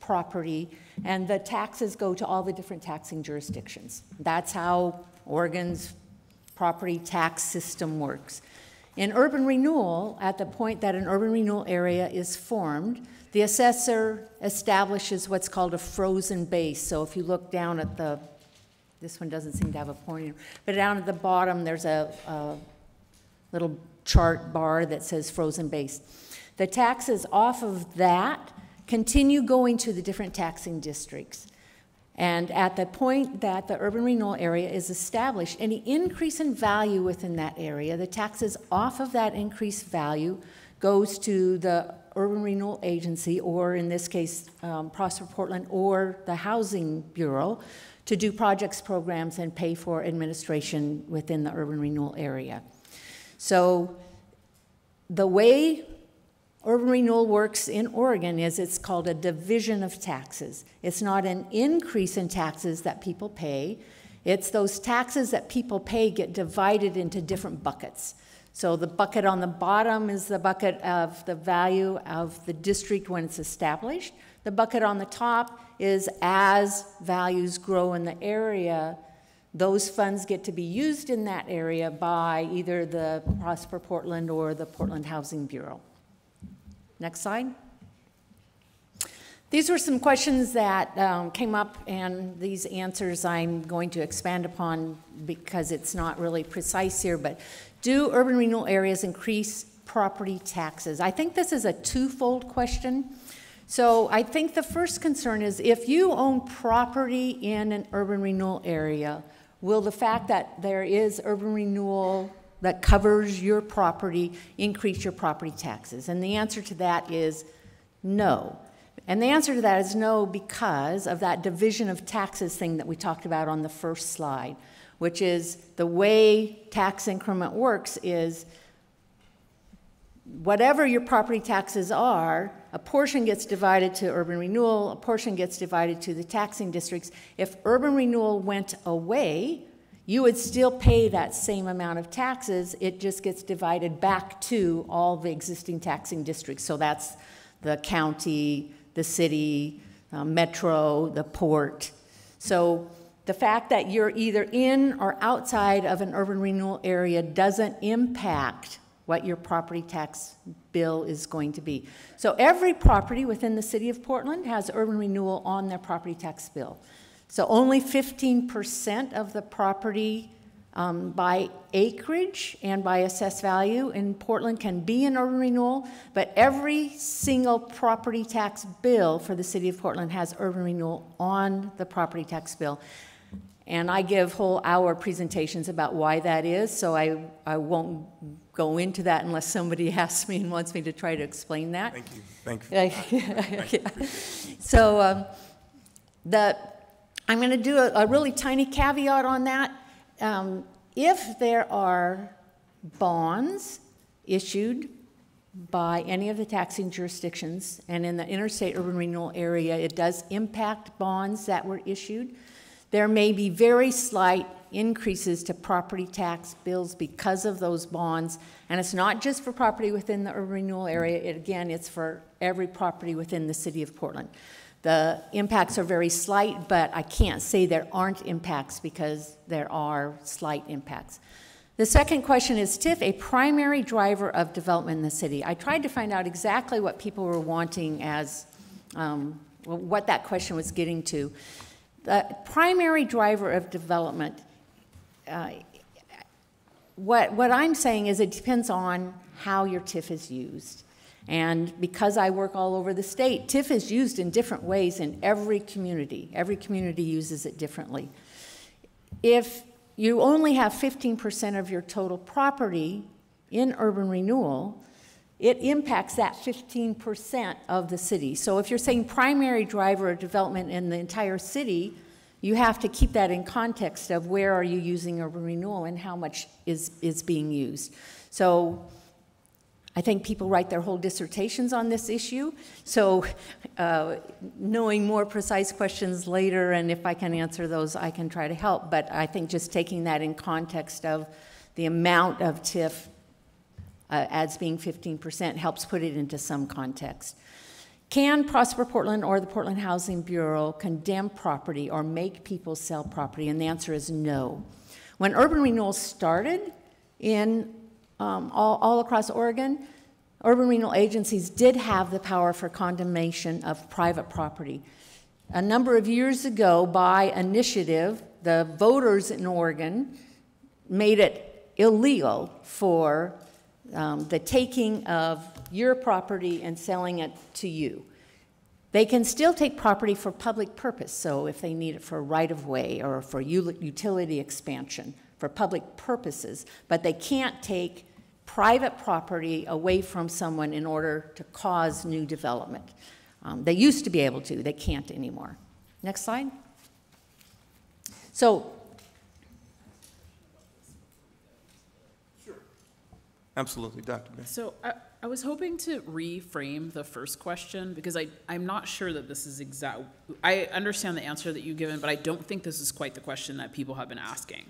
property, and the taxes go to all the different taxing jurisdictions. That's how Oregon's property tax system works. In urban renewal, at the point that an urban renewal area is formed, the assessor establishes what's called a frozen base. So if you look down at the, this one doesn't seem to have a pointer, but down at the bottom there's a, a little chart bar that says frozen base. The taxes off of that continue going to the different taxing districts. And at the point that the urban renewal area is established, any increase in value within that area, the taxes off of that increased value goes to the urban renewal agency, or in this case, um, Prosper Portland, or the Housing Bureau, to do projects, programs, and pay for administration within the urban renewal area. So the way urban renewal works in Oregon is it's called a division of taxes. It's not an increase in taxes that people pay. It's those taxes that people pay get divided into different buckets. So the bucket on the bottom is the bucket of the value of the district when it's established. The bucket on the top is as values grow in the area, those funds get to be used in that area by either the Prosper Portland or the Portland Housing Bureau. Next slide. These were some questions that um, came up, and these answers I'm going to expand upon because it's not really precise here. But do urban renewal areas increase property taxes? I think this is a twofold question. So I think the first concern is if you own property in an urban renewal area, will the fact that there is urban renewal that covers your property increase your property taxes? And the answer to that is no. And the answer to that is no because of that division of taxes thing that we talked about on the first slide, which is the way tax increment works is whatever your property taxes are, a portion gets divided to urban renewal, a portion gets divided to the taxing districts. If urban renewal went away, you would still pay that same amount of taxes. It just gets divided back to all the existing taxing districts. So that's the county, the city, uh, metro, the port. So the fact that you're either in or outside of an urban renewal area doesn't impact what your property tax bill is going to be. So every property within the city of Portland has urban renewal on their property tax bill. So only 15% of the property um, by acreage and by assessed value in Portland can be an urban renewal, but every single property tax bill for the city of Portland has urban renewal on the property tax bill. And I give whole hour presentations about why that is, so I, I won't go into that unless somebody *laughs* asks me and wants me to try to explain that. Thank you, thank you. Yeah. *laughs* So, um, the, I'm gonna do a, a really tiny caveat on that. Um, if there are bonds issued by any of the taxing jurisdictions, and in the interstate urban renewal area, it does impact bonds that were issued, there may be very slight increases to property tax bills because of those bonds. And it's not just for property within the urban renewal area, it, again, it's for every property within the city of Portland. The impacts are very slight, but I can't say there aren't impacts because there are slight impacts. The second question is TIF a primary driver of development in the city? I tried to find out exactly what people were wanting as um, what that question was getting to. The primary driver of development, uh, what, what I'm saying is it depends on how your TIF is used. And because I work all over the state, TIF is used in different ways in every community. Every community uses it differently. If you only have 15% of your total property in urban renewal, it impacts that 15% of the city. So if you're saying primary driver of development in the entire city, you have to keep that in context of where are you using urban renewal and how much is, is being used. So I think people write their whole dissertations on this issue. So uh, knowing more precise questions later, and if I can answer those, I can try to help. But I think just taking that in context of the amount of TIF uh, being 15% helps put it into some context. Can Prosper Portland or the Portland Housing Bureau condemn property or make people sell property? And the answer is no. When urban renewal started in um, all, all across Oregon, urban renewal agencies did have the power for condemnation of private property. A number of years ago, by initiative, the voters in Oregon made it illegal for um, the taking of your property and selling it to you. They can still take property for public purpose, so if they need it for right of way or for utility expansion, for public purposes, but they can't take private property away from someone in order to cause new development. Um, they used to be able to, they can't anymore. Next slide. So, Absolutely, Dr. Bay. So I, I was hoping to reframe the first question because I, I'm not sure that this is exact. I understand the answer that you've given, but I don't think this is quite the question that people have been asking.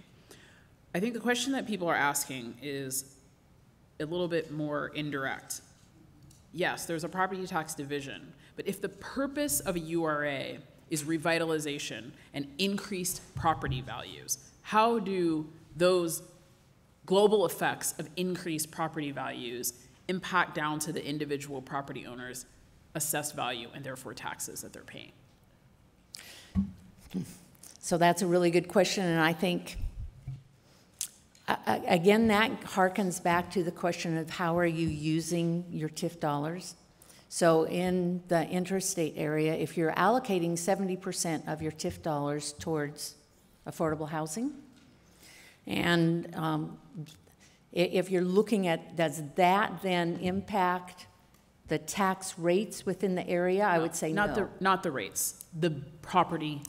I think the question that people are asking is a little bit more indirect. Yes, there's a property tax division, but if the purpose of a URA is revitalization and increased property values, how do those global effects of increased property values impact down to the individual property owner's assessed value and therefore taxes that they're paying? So that's a really good question, and I think, again, that harkens back to the question of how are you using your TIF dollars? So in the interstate area, if you're allocating 70% of your TIF dollars towards affordable housing, and um, if you're looking at, does that then impact the tax rates within the area? I would say Not no. the, not the rates, the property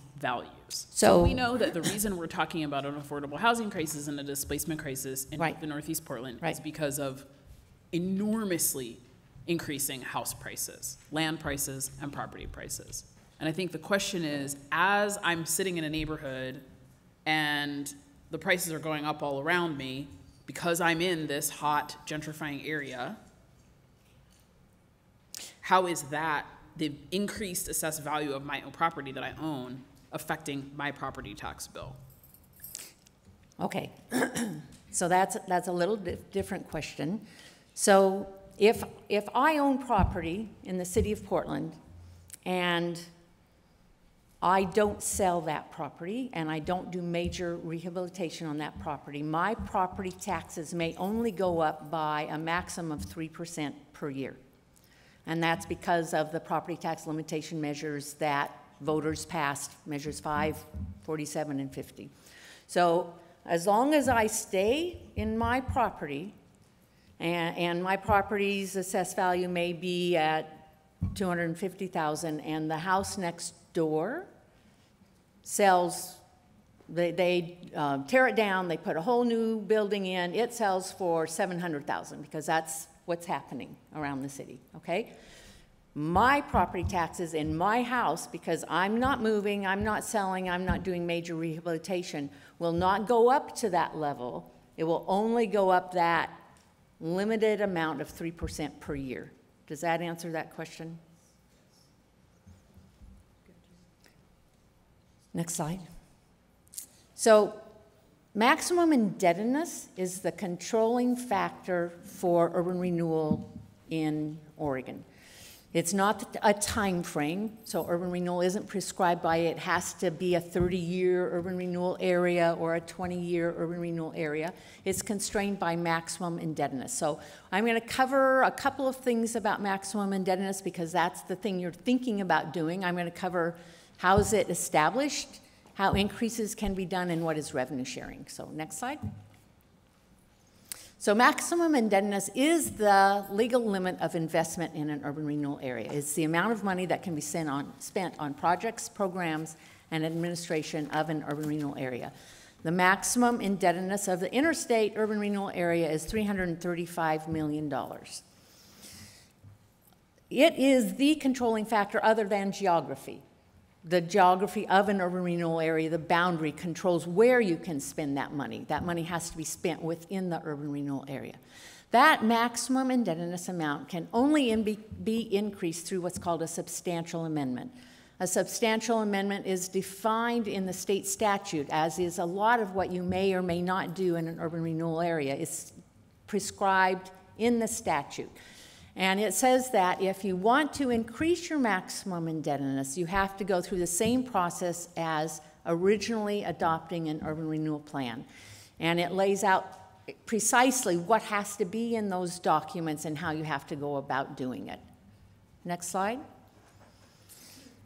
values. So- we know that the reason we're talking about an affordable housing crisis and a displacement crisis in Right. the Northeast Portland is because of enormously increasing house prices, land prices, and property prices. And I think the question is, as I'm sitting in a neighborhood and the prices are going up all around me because I'm in this hot gentrifying area, how is that, the increased assessed value of my own property that I own, affecting my property tax bill? Okay, *clears throat* so that's, that's a little di- different question. So if, if I own property in the city of Portland and I don't sell that property and I don't do major rehabilitation on that property, my property taxes may only go up by a maximum of 3% per year. And that's because of the property tax limitation measures that voters passed, measures 5, 47, and 50. So as long as I stay in my property, and, and my property's assessed value may be at 250,000, and the house next door sells, they, they uh, tear it down, they put a whole new building in, it sells for 700,000, because that's what's happening around the city, okay? My property taxes in my house, because I'm not moving, I'm not selling, I'm not doing major rehabilitation, will not go up to that level. It will only go up that limited amount of 3% per year. Does that answer that question? Next slide. So maximum indebtedness is the controlling factor for urban renewal in Oregon. It's not a time frame, so urban renewal isn't prescribed by it has to be a 30-year urban renewal area or a 20-year urban renewal area. It's constrained by maximum indebtedness. So I'm going to cover a couple of things about maximum indebtedness because that's the thing you're thinking about doing. I'm going to cover how is it established, how increases can be done, and what is revenue sharing. So next slide. So maximum indebtedness is the legal limit of investment in an urban renewal area. It's the amount of money that can be spent on, spent on projects, programs, and administration of an urban renewal area. The maximum indebtedness of the interstate urban renewal area is $335 million. It is the controlling factor other than geography the geography of an urban renewal area, the boundary controls where you can spend that money. That money has to be spent within the urban renewal area. That maximum indebtedness amount can only in be, be increased through what's called a substantial amendment. A substantial amendment is defined in the state statute, as is a lot of what you may or may not do in an urban renewal area. It's prescribed in the statute. And it says that if you want to increase your maximum indebtedness, you have to go through the same process as originally adopting an urban renewal plan. And it lays out precisely what has to be in those documents and how you have to go about doing it. Next slide.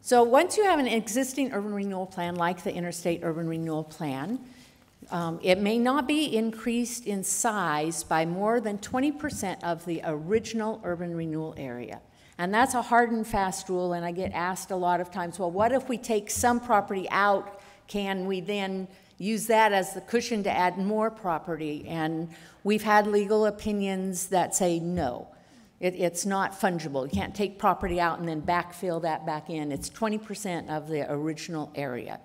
So once you have an existing urban renewal plan like the Interstate Urban Renewal Plan, um, it may not be increased in size by more than 20% of the original urban renewal area. And that's a hard and fast rule, and I get asked a lot of times, well, what if we take some property out? Can we then use that as the cushion to add more property? And we've had legal opinions that say no. It, it's not fungible. You can't take property out and then backfill that back in. It's 20% of the original area.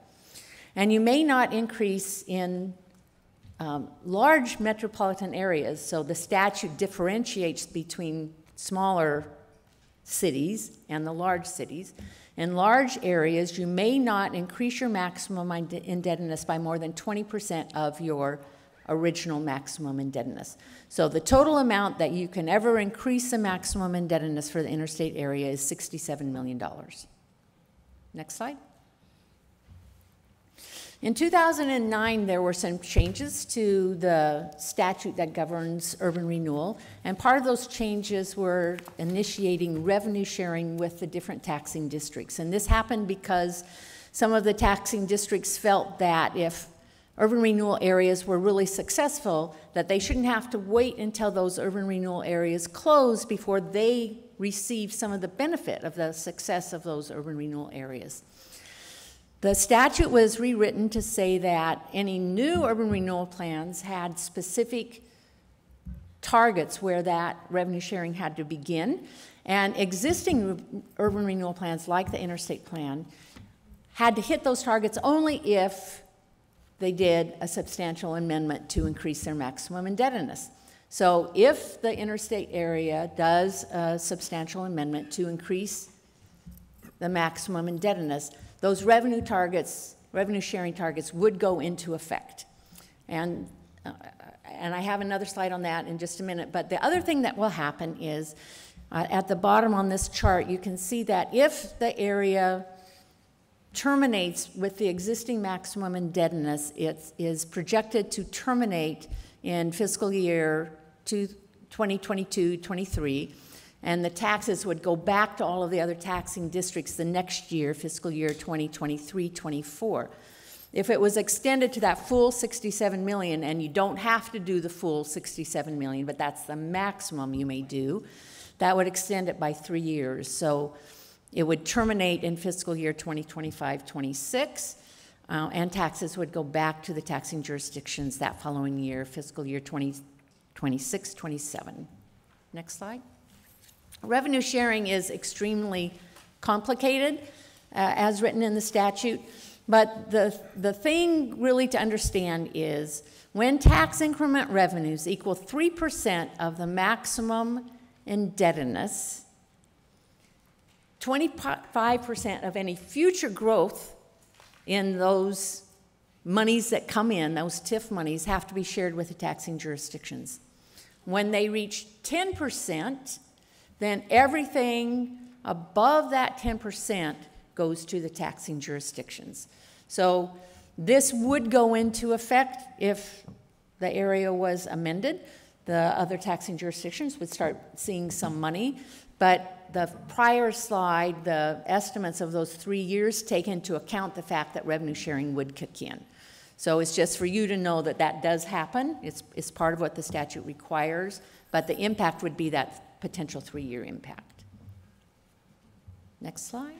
And you may not increase in um, large metropolitan areas, so the statute differentiates between smaller cities and the large cities. In large areas, you may not increase your maximum indebtedness by more than 20% of your original maximum indebtedness. So the total amount that you can ever increase the maximum indebtedness for the interstate area is $67 million. Next slide. In 2009, there were some changes to the statute that governs urban renewal, and part of those changes were initiating revenue sharing with the different taxing districts. And this happened because some of the taxing districts felt that if urban renewal areas were really successful, that they shouldn't have to wait until those urban renewal areas close before they receive some of the benefit of the success of those urban renewal areas. The statute was rewritten to say that any new urban renewal plans had specific targets where that revenue sharing had to begin. And existing urban renewal plans, like the interstate plan, had to hit those targets only if they did a substantial amendment to increase their maximum indebtedness. So if the interstate area does a substantial amendment to increase the maximum indebtedness, those revenue targets, revenue sharing targets would go into effect. And uh, and I have another slide on that in just a minute, but the other thing that will happen is, uh, at the bottom on this chart, you can see that if the area terminates with the existing maximum indebtedness, it is projected to terminate in fiscal year 2022, 23, and the taxes would go back to all of the other taxing districts the next year, fiscal year 2023, 24. If it was extended to that full 67 million, and you don't have to do the full 67 million, but that's the maximum you may do, that would extend it by three years. So it would terminate in fiscal year 2025, 26, uh, and taxes would go back to the taxing jurisdictions that following year, fiscal year 2026, 27. Next slide. Revenue sharing is extremely complicated, uh, as written in the statute. But the, the thing really to understand is when tax increment revenues equal 3% of the maximum indebtedness, 25% of any future growth in those monies that come in, those TIF monies, have to be shared with the taxing jurisdictions. When they reach 10%, then everything above that 10% goes to the taxing jurisdictions. So this would go into effect if the area was amended. The other taxing jurisdictions would start seeing some money. But the prior slide, the estimates of those three years take into account the fact that revenue sharing would kick in. So it's just for you to know that that does happen. It's, it's part of what the statute requires, but the impact would be that potential three-year impact. Next slide.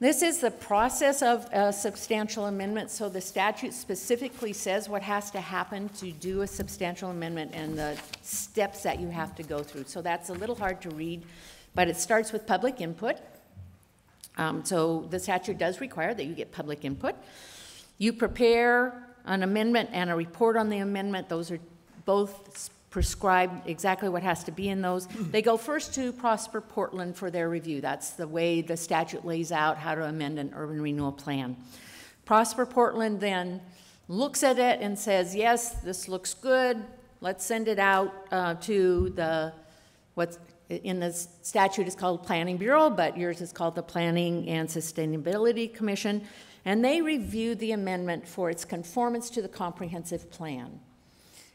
This is the process of a substantial amendment. So the statute specifically says what has to happen to do a substantial amendment and the steps that you have to go through. So that's a little hard to read, but it starts with public input. Um, so the statute does require that you get public input. You prepare an amendment and a report on the amendment. Those are both prescribed exactly what has to be in those. They go first to Prosper Portland for their review. That's the way the statute lays out how to amend an urban renewal plan. Prosper Portland then looks at it and says, yes, this looks good. Let's send it out uh, to the, what's in the statute is called Planning Bureau, but yours is called the Planning and Sustainability Commission. And they review the amendment for its conformance to the comprehensive plan.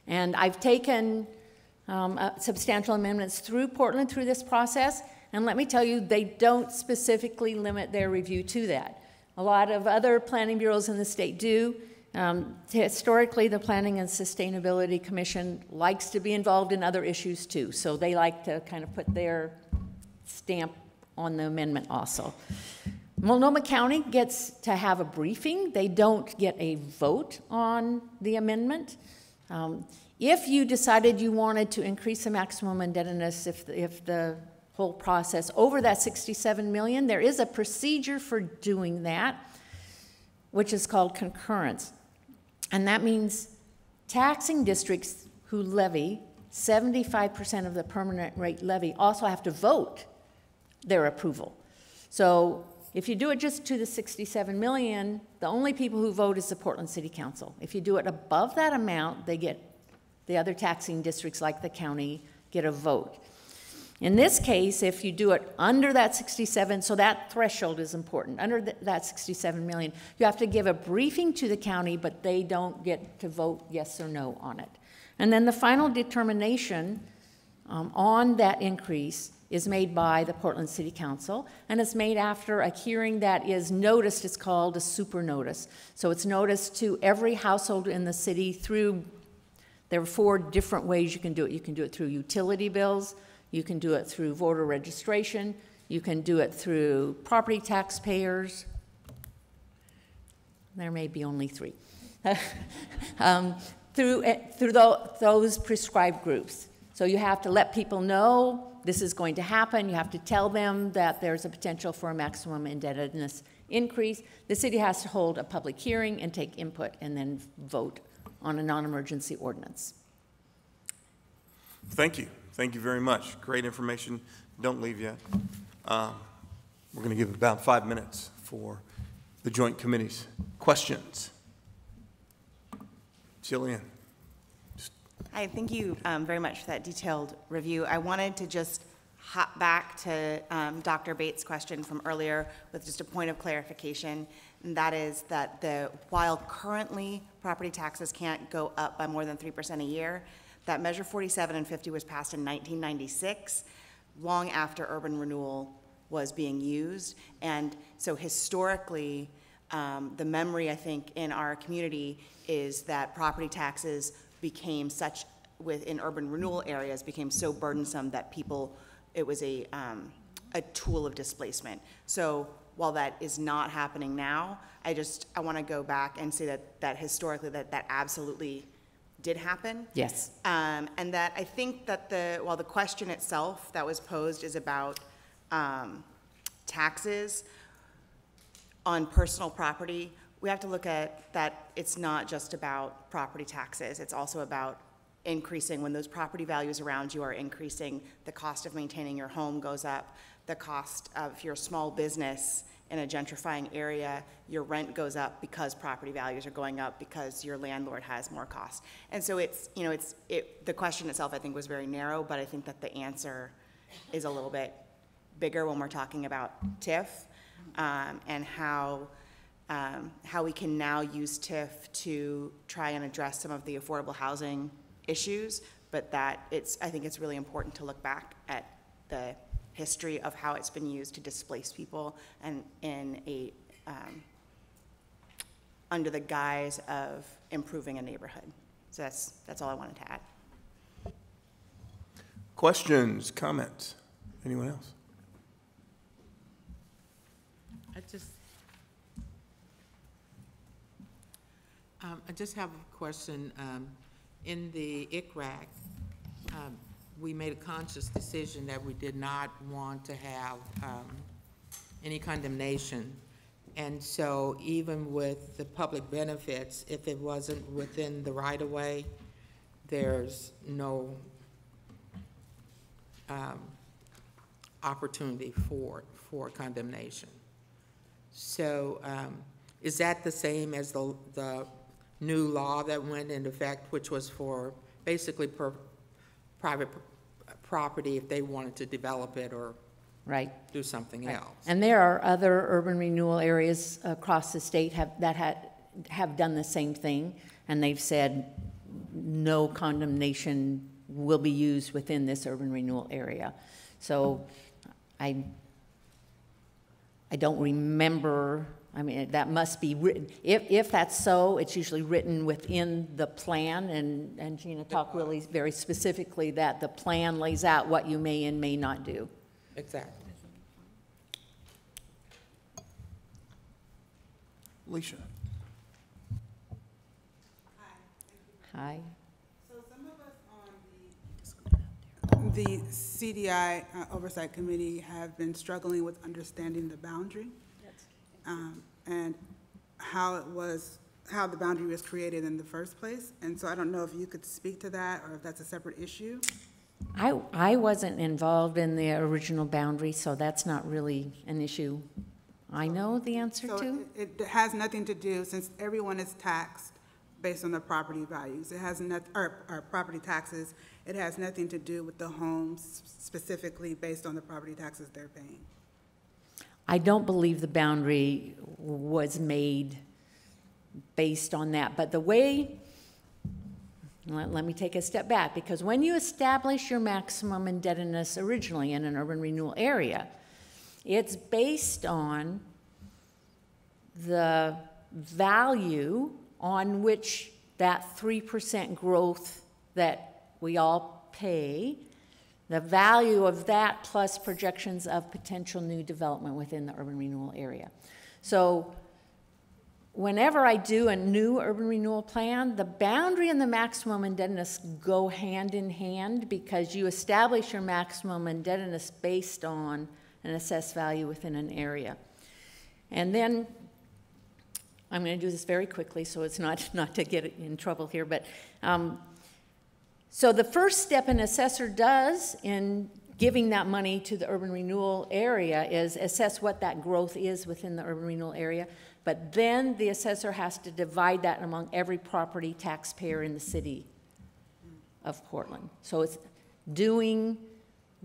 And I've taken um, uh, substantial amendments through Portland through this process, and let me tell you, they don't specifically limit their review to that. A lot of other planning bureaus in the state do. Um, historically, the Planning and Sustainability Commission likes to be involved in other issues too, so they like to kind of put their stamp on the amendment also. Multnomah County gets to have a briefing. They don't get a vote on the amendment. Um, if you decided you wanted to increase the maximum indebtedness, if, the, if the whole process over that 67 million, there is a procedure for doing that, which is called concurrence. And that means taxing districts who levy 75% of the permanent rate levy also have to vote their approval. So if you do it just to the 67 million, the only people who vote is the Portland City Council. If you do it above that amount, they get, the other taxing districts like the county get a vote. In this case, if you do it under that 67, so that threshold is important, under th that 67 million, you have to give a briefing to the county, but they don't get to vote yes or no on it. And then the final determination um, on that increase is made by the Portland City Council, and it's made after a hearing that is noticed. It's called a super notice. So it's noticed to every household in the city through, there are four different ways you can do it. You can do it through utility bills, you can do it through voter registration, you can do it through property taxpayers. There may be only three. *laughs* um, through, eh, through those prescribed groups. So you have to let people know this is going to happen. You have to tell them that there's a potential for a maximum indebtedness increase. The city has to hold a public hearing and take input and then vote on a non-emergency ordinance. Thank you. Thank you very much. Great information. Don't leave yet. Um, we're going to give about five minutes for the joint committees. Questions? Jillian. Hi, thank you um, very much for that detailed review. I wanted to just hop back to um, Dr. Bates' question from earlier with just a point of clarification, and that is that the, while currently property taxes can't go up by more than 3% a year, that Measure 47 and 50 was passed in 1996, long after urban renewal was being used. And so historically, um, the memory, I think, in our community is that property taxes became such, within urban renewal areas, became so burdensome that people, it was a, um, a tool of displacement. So while that is not happening now, I just, I want to go back and say that, that historically, that that absolutely did happen. Yes. Um, and that I think that the, while the question itself that was posed is about, um, taxes on personal property, we have to look at that it's not just about property taxes. It's also about increasing, when those property values around you are increasing, the cost of maintaining your home goes up. The cost of, a small business in a gentrifying area, your rent goes up because property values are going up because your landlord has more cost. And so it's, you know, it's, it, the question itself, I think, was very narrow, but I think that the answer is a little bit bigger when we're talking about TIF um, and how, um, how we can now use TIF to try and address some of the affordable housing issues, but that it's, I think it's really important to look back at the history of how it's been used to displace people and in a, um, under the guise of improving a neighborhood. So that's, that's all I wanted to add. Questions, comments? Anyone else? I just, um, I just have a question. Um, in the ICRAC, um, we made a conscious decision that we did not want to have, um, any condemnation. And so even with the public benefits, if it wasn't within the right-of-way, there's no, um, opportunity for, for condemnation. So um, is that the same as the, the new law that went into effect, which was for basically per, private property if they wanted to develop it or Right. do something Right. else? And there are other urban renewal areas across the state have, that had, have done the same thing, and they've said no condemnation will be used within this urban renewal area. So I, I don't remember, I mean, that must be written, if, if that's so, it's usually written within the plan, and, and Gina talked really very specifically that the plan lays out what you may and may not do. Exactly. Alicia? Hi? Hi. So some of us on the. The CDI uh, Oversight Committee have been struggling with understanding the boundary. Um, And how it was, how the boundary was created in the first place. And so I don't know if you could speak to that, or if that's a separate issue. I, I wasn't involved in the original boundary, so that's not really an issue I know the answer So to. it it has nothing to do, since everyone is taxed based on their property values. It has not, or, or property taxes, it has nothing to do with the homes specifically based on the property taxes they're paying. I don't believe the boundary was made based on that, but the way, let, let me take a step back, because when you establish your maximum indebtedness originally in an urban renewal area, it's based on the value on which that three percent growth that we all pay, the value of that plus projections of potential new development within the urban renewal area. So whenever I do a new urban renewal plan, the boundary and the maximum indebtedness go hand in hand because you establish your maximum indebtedness based on an assessed value within an area. And then, I'm going to do this very quickly so it's not, *laughs* not to get in trouble here, but um, so the first step an assessor does in giving that money to the urban renewal area is assess what that growth is within the urban renewal area. But then the assessor has to divide that among every property taxpayer in the city. of Portland. So it's doing,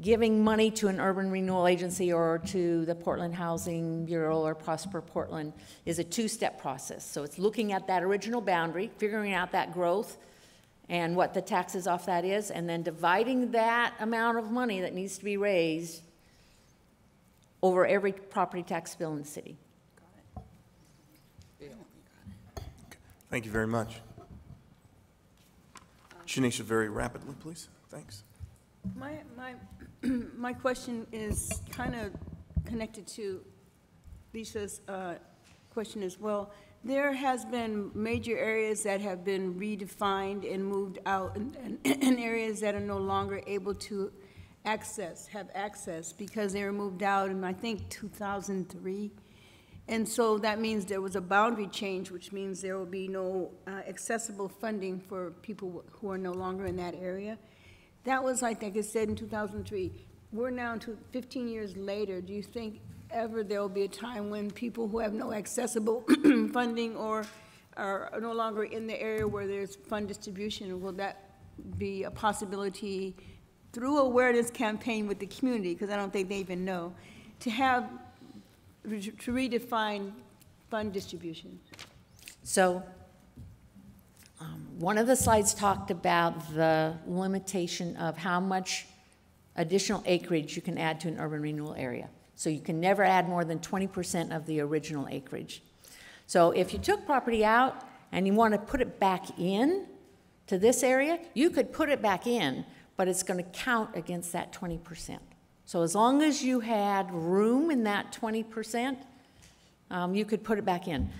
giving money to an urban renewal agency or to the Portland Housing Bureau or Prosper Portland is a two-step process. So it's looking at that original boundary, figuring out that growth and what the taxes off that is, and then dividing that amount of money that needs to be raised over every property tax bill in the city. Thank you very much. Shanisha, very rapidly, please. Thanks. My, my, *clears throat* my question is kind of connected to Lisa's uh, question as well. There has been major areas that have been redefined and moved out, *clears throat* and, areas that are no longer able to access, have access, because they were moved out in, I think, 2003. And so that means there was a boundary change, which means there will be no uh, accessible funding for people who are no longer in that area. That was, I think, said in 2003. We're now to 15 years later. Do you think ever there will be a time when people who have no accessible *clears throat* funding or are no longer in the area where there's fund distribution, will that be a possibility through awareness campaign with the community, because I don't think they even know, to have, to redefine fund distribution? So, um, one of the slides talked about the limitation of how much additional acreage you can add to an urban renewal area. So you can never add more than 20% of the original acreage. So if you took property out and you want to put it back in to this area, you could put it back in, but it's going to count against that 20%. So as long as you had room in that 20%, um, you could put it back in.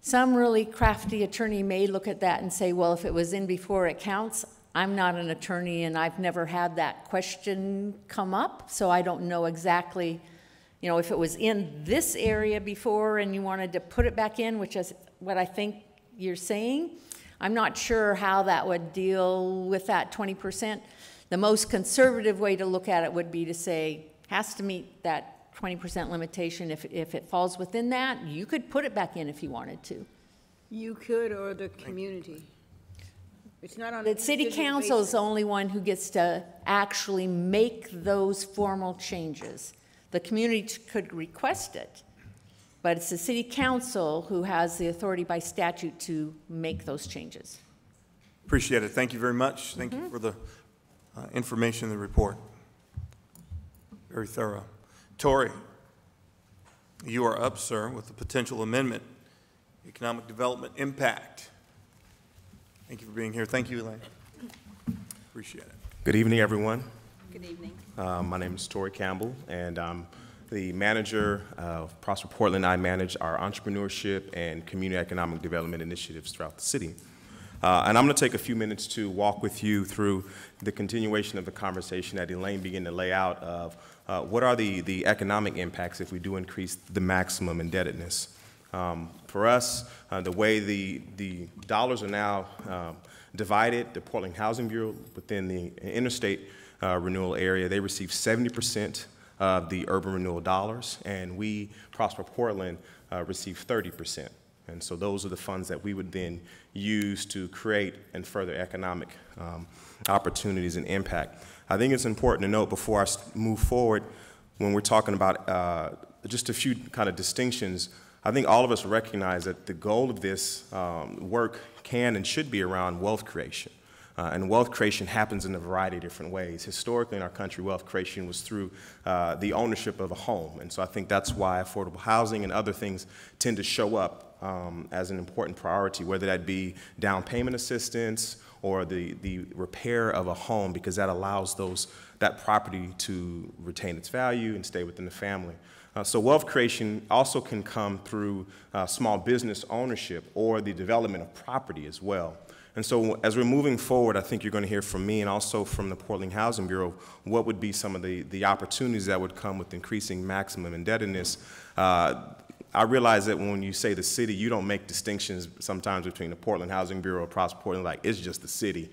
Some really crafty attorney may look at that and say, well, if it was in before it counts. I'm not an attorney and I've never had that question come up, so I don't know exactly, you know, if it was in this area before and you wanted to put it back in, which is what I think you're saying. I'm not sure how that would deal with that 20%. The most conservative way to look at it would be to say, has to meet that 20% limitation. If, if it falls within that, you could put it back in if you wanted to. You could, or the community? It's not on. The city council is the only one who gets to actually make those formal changes. The community could request it, but it's the city council who has the authority by statute to make those changes. Appreciate it. Thank you very much. Thank you for the uh, information in the report. Very thorough. Tory, you are up, sir, with the potential amendment, economic development impact. Thank you for being here. Thank you, Elaine. Appreciate it. Good evening, everyone. Good evening. Uh, my name is Tory Campbell, and I'm the manager of Prosper Portland. I manage our entrepreneurship and community economic development initiatives throughout the city. Uh, and I'm going to take a few minutes to walk with you through the continuation of the conversation that Elaine began to lay out of uh, what are the, the economic impacts if we do increase the maximum indebtedness. Um, for us, uh, the way the, the dollars are now um, divided, the Portland Housing Bureau within the interstate uh, renewal area, they receive 70% of the urban renewal dollars, and we, Prosper Portland, uh, receive 30%. And so those are the funds that we would then use to create and further economic um, opportunities and impact. I think it's important to note before I move forward, when we're talking about uh, just a few kind of distinctions, I think all of us recognize that the goal of this um, work can and should be around wealth creation. Uh, and wealth creation happens in a variety of different ways. Historically, in our country, wealth creation was through uh, the ownership of a home. And so I think that's why affordable housing and other things tend to show up um, as an important priority, whether that be down payment assistance or the, the repair of a home, because that allows those, that property to retain its value and stay within the family. Uh, so wealth creation also can come through uh, small business ownership or the development of property as well. And so as we're moving forward, I think you're going to hear from me and also from the Portland Housing Bureau what would be some of the, the opportunities that would come with increasing maximum indebtedness. Uh, I realize that when you say the city, you don't make distinctions sometimes between the Portland Housing Bureau Prosper Portland, like it's just the city,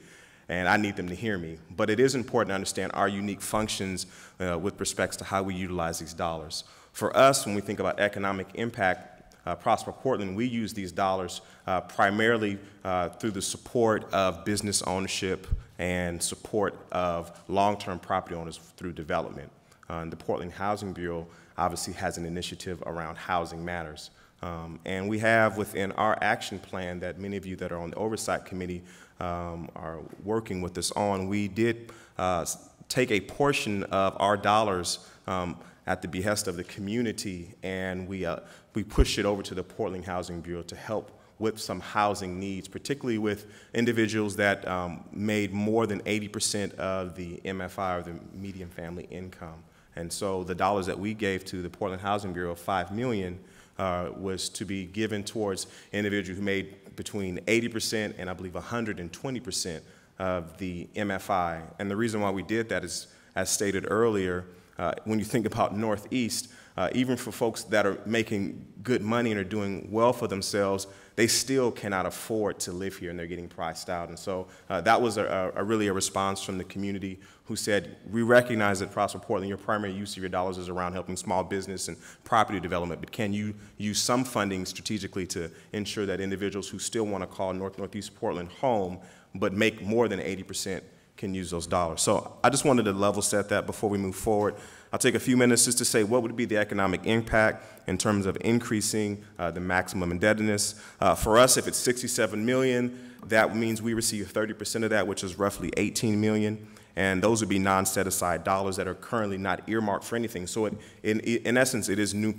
and I need them to hear me. But it is important to understand our unique functions uh, with respects to how we utilize these dollars. For us, when we think about economic impact, Prosper Portland, we use these dollars uh, primarily uh, through the support of business ownership and support of long-term property owners through development. Uh, and the Portland Housing Bureau obviously has an initiative around housing matters. Um, and we have within our action plan that many of you that are on the oversight committee um, are working with us on, we did uh, take a portion of our dollars um, at the behest of the community and we, uh, we pushed it over to the Portland Housing Bureau to help with some housing needs, particularly with individuals that um, made more than 80% of the MFI or the median family income. And so the dollars that we gave to the Portland Housing Bureau, 5 million, uh, was to be given towards individuals who made between 80% and I believe 120% of the MFI. And the reason why we did that is, as stated earlier, uh, when you think about Northeast, uh, even for folks that are making good money and are doing well for themselves, they still cannot afford to live here and they're getting priced out. And so uh, that was a, a, really a response from the community who said, we recognize that Prosper Portland, your primary use of your dollars is around helping small business and property development, but can you use some funding strategically to ensure that individuals who still want to call North Northeast Portland home but make more than 80% can use those dollars. So I just wanted to level set that before we move forward. I'll take a few minutes just to say what would be the economic impact in terms of increasing uh, the maximum indebtedness. Uh, for us, if it's 67 million, that means we receive 30% of that, which is roughly 18 million. And those would be non-set aside dollars that are currently not earmarked for anything. So it, in, in essence, it is new,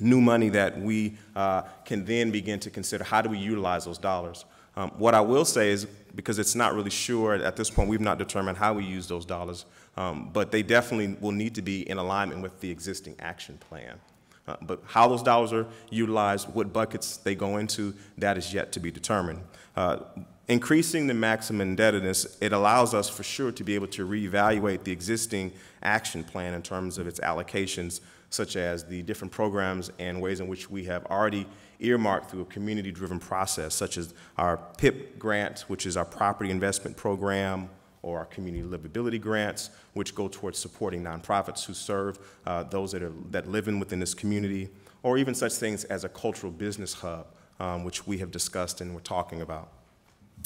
new money that we uh, can then begin to consider how do we utilize those dollars. Um, what I will say is, because it's not really sure at this point, we've not determined how we use those dollars, um, but they definitely will need to be in alignment with the existing action plan. Uh, but how those dollars are utilized, what buckets they go into, that is yet to be determined. Uh, increasing the maximum indebtedness, it allows us for sure to be able to reevaluate the existing action plan in terms of its allocations, such as the different programs and ways in which we have already earmarked through a community-driven process, such as our PIP grant, which is our property investment program, or our community livability grants, which go towards supporting nonprofits who serve uh, those that, are, that live in within this community, or even such things as a cultural business hub, um, which we have discussed and we're talking about.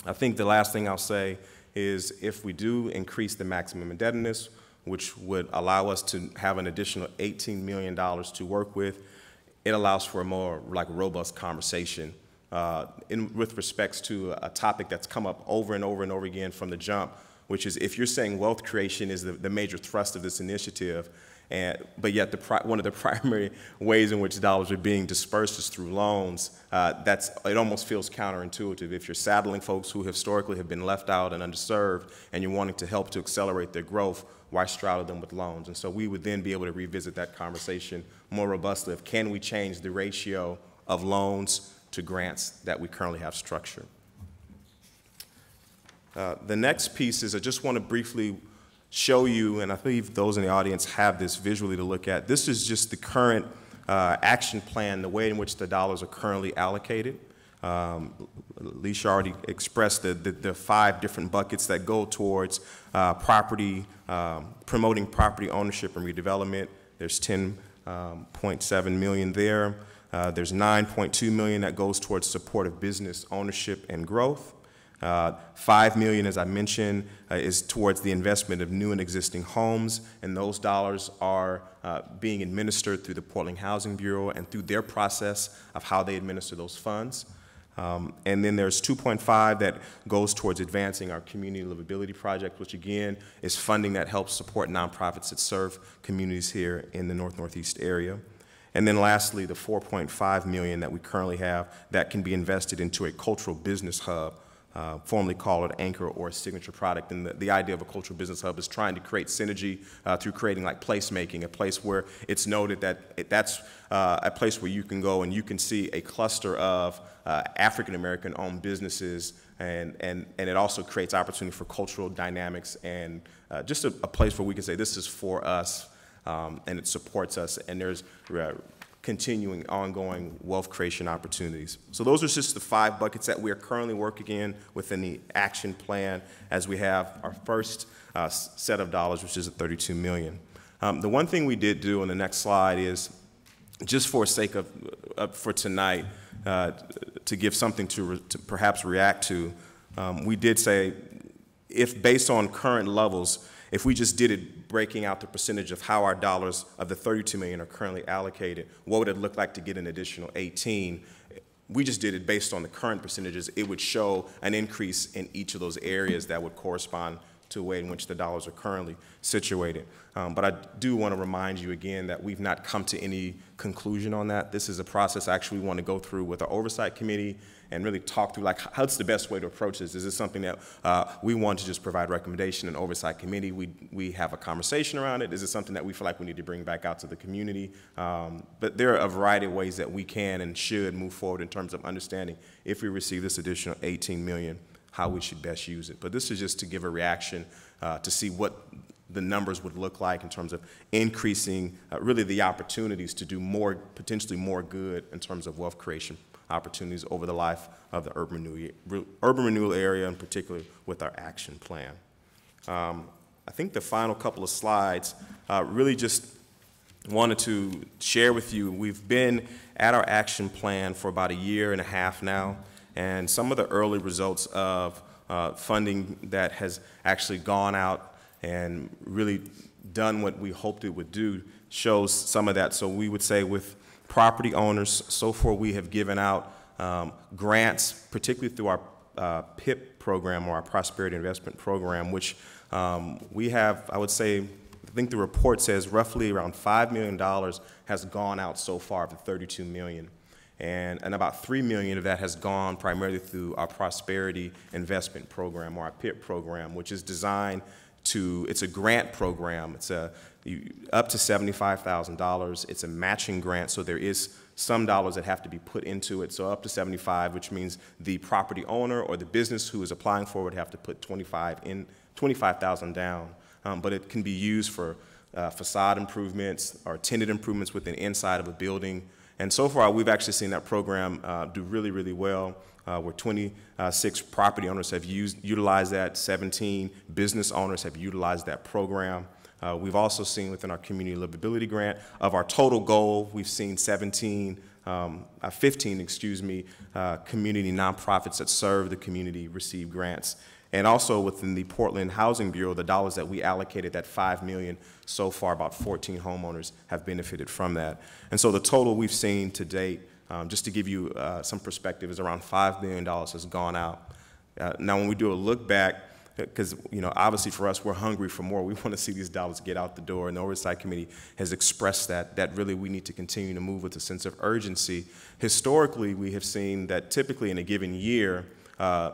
I think the last thing I'll say is if we do increase the maximum indebtedness, which would allow us to have an additional $18 million to work with, it allows for a more like robust conversation uh, in, with respects to a topic that's come up over and over and over again from the jump, which is if you're saying wealth creation is the, the major thrust of this initiative, and, but yet the one of the *laughs* primary ways in which dollars are being dispersed is through loans. Uh, that's, it almost feels counterintuitive. If you're saddling folks who historically have been left out and underserved and you're wanting to help to accelerate their growth, why straddle them with loans? And so we would then be able to revisit that conversation more robustly of can we change the ratio of loans to grants that we currently have structured. Uh, the next piece is I just want to briefly show you, and I believe those in the audience have this visually to look at. This is just the current uh, action plan, the way in which the dollars are currently allocated. Um, Leisha already expressed the, the, the, five different buckets that go towards uh, property, um, promoting property ownership and redevelopment. There's 10.7 um, million there. Uh, there's 9.2 million that goes towards support of business ownership and growth. Uh, Five million, as I mentioned, uh, is towards the investment of new and existing homes, and those dollars are uh, being administered through the Portland Housing Bureau and through their process of how they administer those funds. Um, and then there's 2.5 that goes towards advancing our community livability project, which again is funding that helps support nonprofits that serve communities here in the North Northeast area. And then lastly, the 4.5 million that we currently have that can be invested into a cultural business hub uh, formerly called an anchor or a signature product. And the, the, idea of a cultural business hub is trying to create synergy uh, through creating like placemaking, a place where it's noted that it, that's uh, a place where you can go and you can see a cluster of uh, African American owned businesses and, and, and it also creates opportunity for cultural dynamics and uh, just a, a, place where we can say this is for us um, and it supports us and there's uh, continuing ongoing wealth creation opportunities. So those are just the five buckets that we are currently working in within the action plan as we have our first uh, set of dollars, which is at 32 million. Um, the one thing we did do on the next slide is just for sake of, uh, for tonight, uh, to give something to, re- to perhaps react to, um, we did say, if based on current levels, if we just did it breaking out the percentage of how our dollars of the 32 million are currently allocated, what would it look like to get an additional 18? We just did it based on the current percentages. It would show an increase in each of those areas that would correspond to the way in which the dollars are currently situated. Um, but I do want to remind you again that we've not come to any conclusion on that. This is a process I actually want to go through with our oversight committee and really talk through like how's the best way to approach this. Is this something that uh, we want to just provide recommendation and oversight committee? We we have a conversation around it. Is it something that we feel like we need to bring back out to the community? Um, but there are a variety of ways that we can and should move forward in terms of understanding if we receive this additional 18 million how we should best use it. But this is just to give a reaction uh, to see what the numbers would look like in terms of increasing uh, really the opportunities to do more, potentially more good in terms of wealth creation opportunities over the life of the urban renewal, urban renewal area, in particular with our action plan. Um, I think the final couple of slides uh, really just wanted to share with you. We've been at our action plan for about a year and a half now. And some of the early results of uh, funding that has actually gone out and really done what we hoped it would do shows some of that. So we would say with property owners, so far we have given out um, grants, particularly through our uh, PIP program or our Prosperity Investment Program, which um, we have, I would say, I think the report says roughly around $5 million has gone out so far of the 32 million and, and about three million of that has gone primarily through our prosperity investment program or our PIP program, which is designed to, it's a grant program. It's a, you, up to $75,000. It's a matching grant, so there is some dollars that have to be put into it. So up to 75, which means the property owner or the business who is applying for it would have to put 25 in, 25,000 down. Um, but it can be used for uh, facade improvements or tenant improvements within inside of a building, and so far, we've actually seen that program uh, do really, really well. Uh, where 26 property owners have used, utilized that, 17 business owners have utilized that program. Uh, we've also seen within our community livability grant, of our total goal, we've seen 17, um, uh, 15, excuse me, uh, community nonprofits that serve the community receive grants. And also within the Portland Housing Bureau, the dollars that we allocated, that five million, so far about 14 homeowners have benefited from that. And so the total we've seen to date, um, just to give you uh, some perspective, is around $5 million has gone out. Uh, now when we do a look back, because you know obviously for us we're hungry for more *laughs* we want to see these dollars get out the door and the oversight committee has expressed that that really we need to continue to move with a sense of urgency historically we have seen that typically in a given year uh,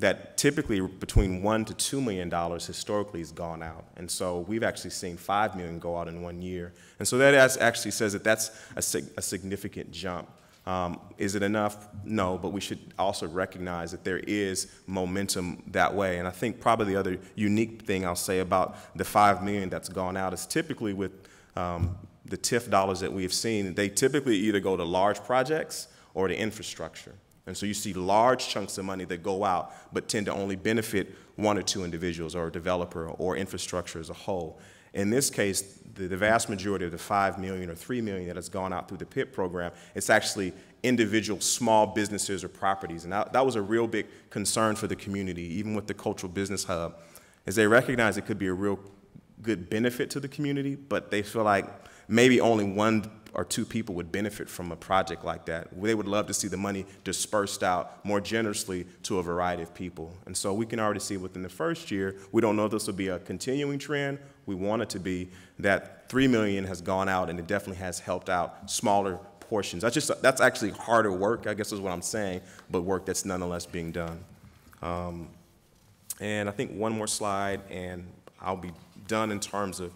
that typically between one to two million dollars historically has gone out. And so we've actually seen five million go out in one year. And so that actually says that that's a, sig a significant jump. Um, is it enough? No, but we should also recognize that there is momentum that way. And I think probably the other unique thing I'll say about the five million that's gone out is typically with um, the TIF dollars that we've seen, they typically either go to large projects or to infrastructure. And so you see large chunks of money that go out, but tend to only benefit one or two individuals or a developer or infrastructure as a whole. In this case, the, the vast majority of the five million or three million that has gone out through the PIP program, it's actually individual small businesses or properties. And that, that was a real big concern for the community, even with the Cultural Business Hub, is they recognize it could be a real good benefit to the community, but they feel like maybe only one or two people would benefit from a project like that. They would love to see the money dispersed out more generously to a variety of people. And so we can already see within the first year, we don't know if this will be a continuing trend. We want it to be that three million has gone out and it definitely has helped out smaller portions. That's just that's actually harder work, I guess is what I'm saying, but work that's nonetheless being done. Um, and I think one more slide, and I'll be done in terms of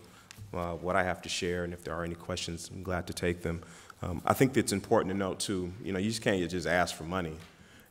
uh, what I have to share, and if there are any questions, I'm glad to take them. Um, I think it's important to note too, you know, you just can't just ask for money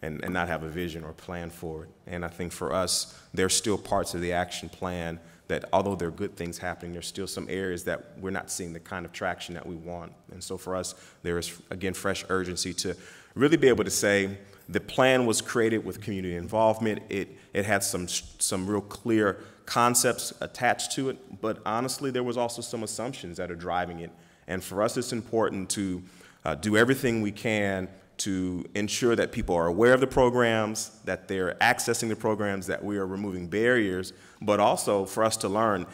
and, and not have a vision or plan for it. And I think for us, there's still parts of the action plan that although there are good things happening, there's still some areas that we're not seeing the kind of traction that we want. And so for us, there is, again, fresh urgency to really be able to say, the plan was created with community involvement. It, it had some, some real clear concepts attached to it, but honestly, there was also some assumptions that are driving it. And for us, it's important to uh, do everything we can to ensure that people are aware of the programs, that they're accessing the programs, that we are removing barriers, but also for us to learn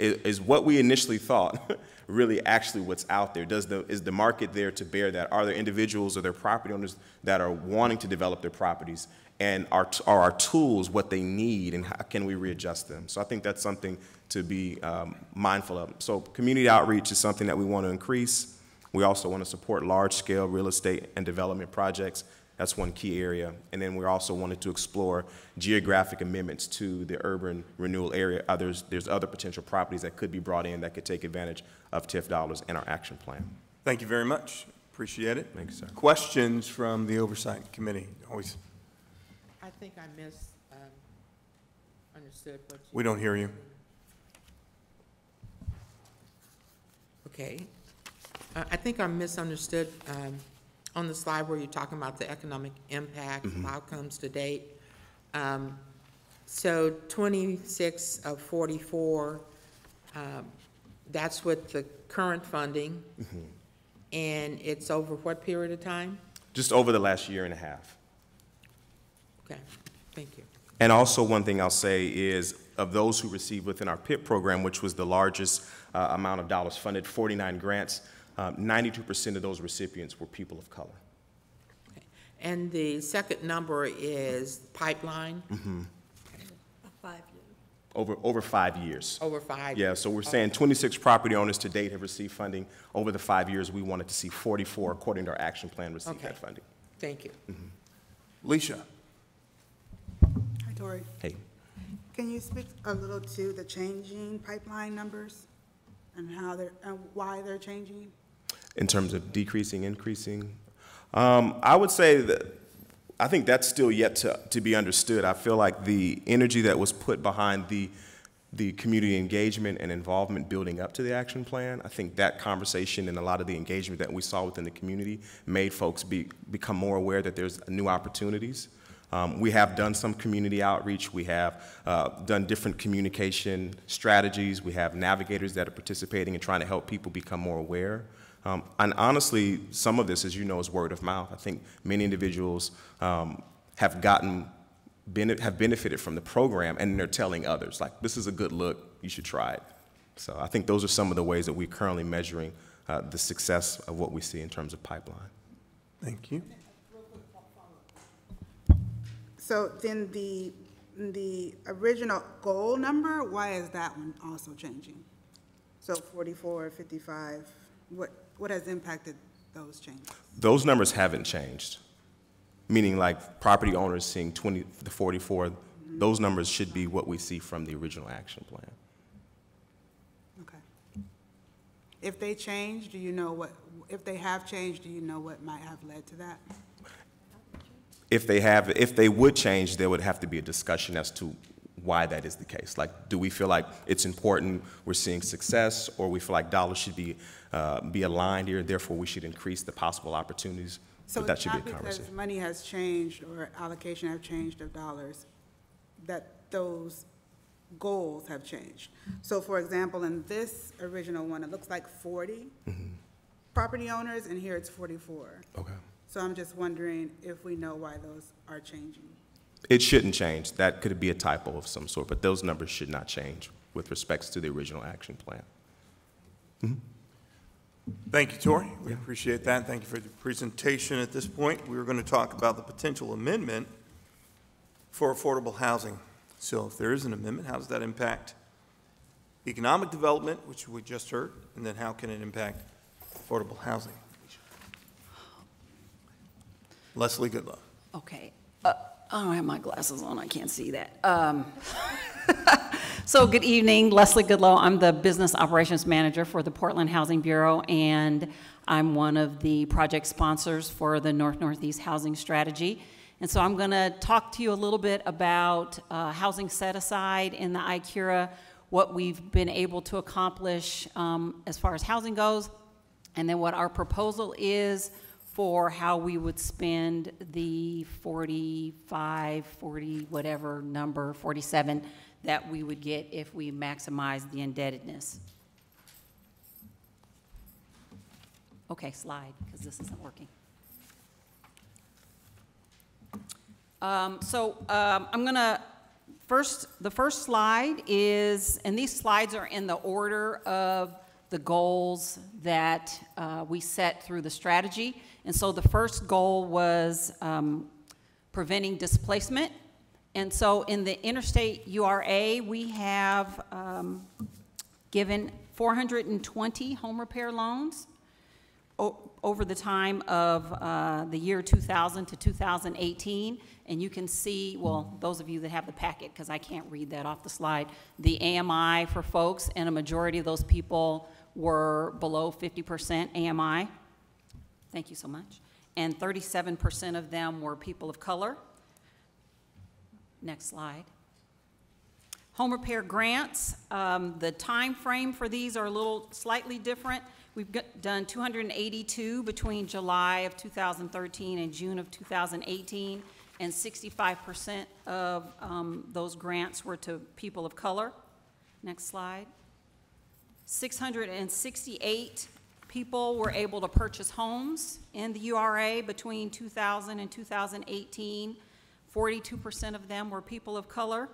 is, is what we initially thought *laughs* really actually what's out there? Does the, is the market there to bear that? Are there individuals or their property owners that are wanting to develop their properties? And are, are our tools what they need and how can we readjust them? So I think that's something to be um, mindful of. So community outreach is something that we want to increase. We also want to support large-scale real estate and development projects. That's one key area. And then we also wanted to explore geographic amendments to the urban renewal area. Others, there's other potential properties that could be brought in that could take advantage of TIF dollars in our action plan. Thank you very much. Appreciate it. Thank you, sir. Questions from the Oversight Committee? Always, I think I mis, um, understood what you. we don't hear you. Okay. Uh, I think I misunderstood, um, on the slide where you're talking about the economic impact, outcomes to date. Um, so twenty-six of forty-four, um, that's with the current funding. And it's over what period of time? Just over the last year and a half. Okay, thank you. And also, one thing I'll say is, of those who received within our PIP program, which was the largest uh, amount of dollars funded, 49 grants, um, 92% of those recipients were people of color. Okay. And the second number is pipeline, Mm-hmm. Over, over five years. over five? Yeah, so we're saying 26 property owners to date have received funding. Over the five years, we wanted to see 44, according to our action plan, receive Okay. that funding. Thank you. Mm -hmm. Leisha? Hey, Can you speak a little to the changing pipeline numbers and how they're, and why they're changing? in terms of decreasing, increasing, um, I would say that I think that's still yet to, to be understood. I feel like the energy that was put behind the the community engagement and involvement building up to the action plan, I think that conversation and a lot of the engagement that we saw within the community made folks be, become more aware that there's new opportunities. Um, we have done some community outreach. We have uh, done different communication strategies. We have navigators that are participating and trying to help people become more aware. Um, and honestly, some of this, as you know, is word of mouth. I think many individuals um, have gotten bene- have benefited from the program, and they're telling others, like, "This is a good look. You should try it." So I think those are some of the ways that we're currently measuring uh, the success of what we see in terms of pipeline. Thank you. So then the, the original goal number, why is that one also changing? So 44, 55, what, what has impacted those changes? Those numbers haven't changed, meaning like property owners seeing 20 to 44. Those numbers should be what we see from the original action plan. Okay. If they change, do you know what, if they have changed, do you know what might have led to that? If they have, if they would change, there would have to be a discussion as to why that is the case. Like, do we feel like it's important, we're seeing success, or we feel like dollars should be, uh, be aligned here, therefore we should increase the possible opportunities? So But that should be a because conversation. money has changed or allocation have changed of dollars, that those goals have changed. So for example, in this original one, it looks like 40 property owners, and here it's 44. Okay. So I'm just wondering if we know why those are changing. It shouldn't change. That could be a typo of some sort, but those numbers should not change with respects to the original action plan. Mm-hmm. Thank you, Tory. We appreciate that. Thank you for the presentation. At this point, we are going to talk about the potential amendment for affordable housing. So if there is an amendment, how does that impact economic development, which we just heard, and then how can it impact affordable housing? Leslie Goodlow. Okay. Uh, I don't have my glasses on, I can't see that. Um, *laughs* So, good evening, Leslie Goodlow. I'm the Business Operations Manager for the Portland Housing Bureau, and I'm one of the project sponsors for the North Northeast Housing Strategy. And so I'm going to talk to you a little bit about uh, housing set-aside in the ICURA, what we've been able to accomplish um, as far as housing goes, and then what our proposal is for how we would spend the 45, 40, whatever number, 47, that we would get if we maximize the indebtedness. Okay, slide, because this isn't working. Um, So um, I'm going to, first, the first slide is, and these slides are in the order of the goals that uh, we set through the strategy. And so the first goal was um, preventing displacement. And so in the interstate URA, we have um, given 420 home repair loans over the time of uh, the year 2000 to 2018. And you can see, well, those of you that have the packet, because I can't read that off the slide, the AMI for folks, and a majority of those people were below 50% AMI. Thank you so much. And 37% of them were people of color. Next slide. Home repair grants, um, the time frame for these are a little slightly different. We've got, done 282 between July of 2013 and June of 2018, and 65% of um, those grants were to people of color. Next slide. 668 people were able to purchase homes in the URA between 2000 and 2018. 42% of them were people of color.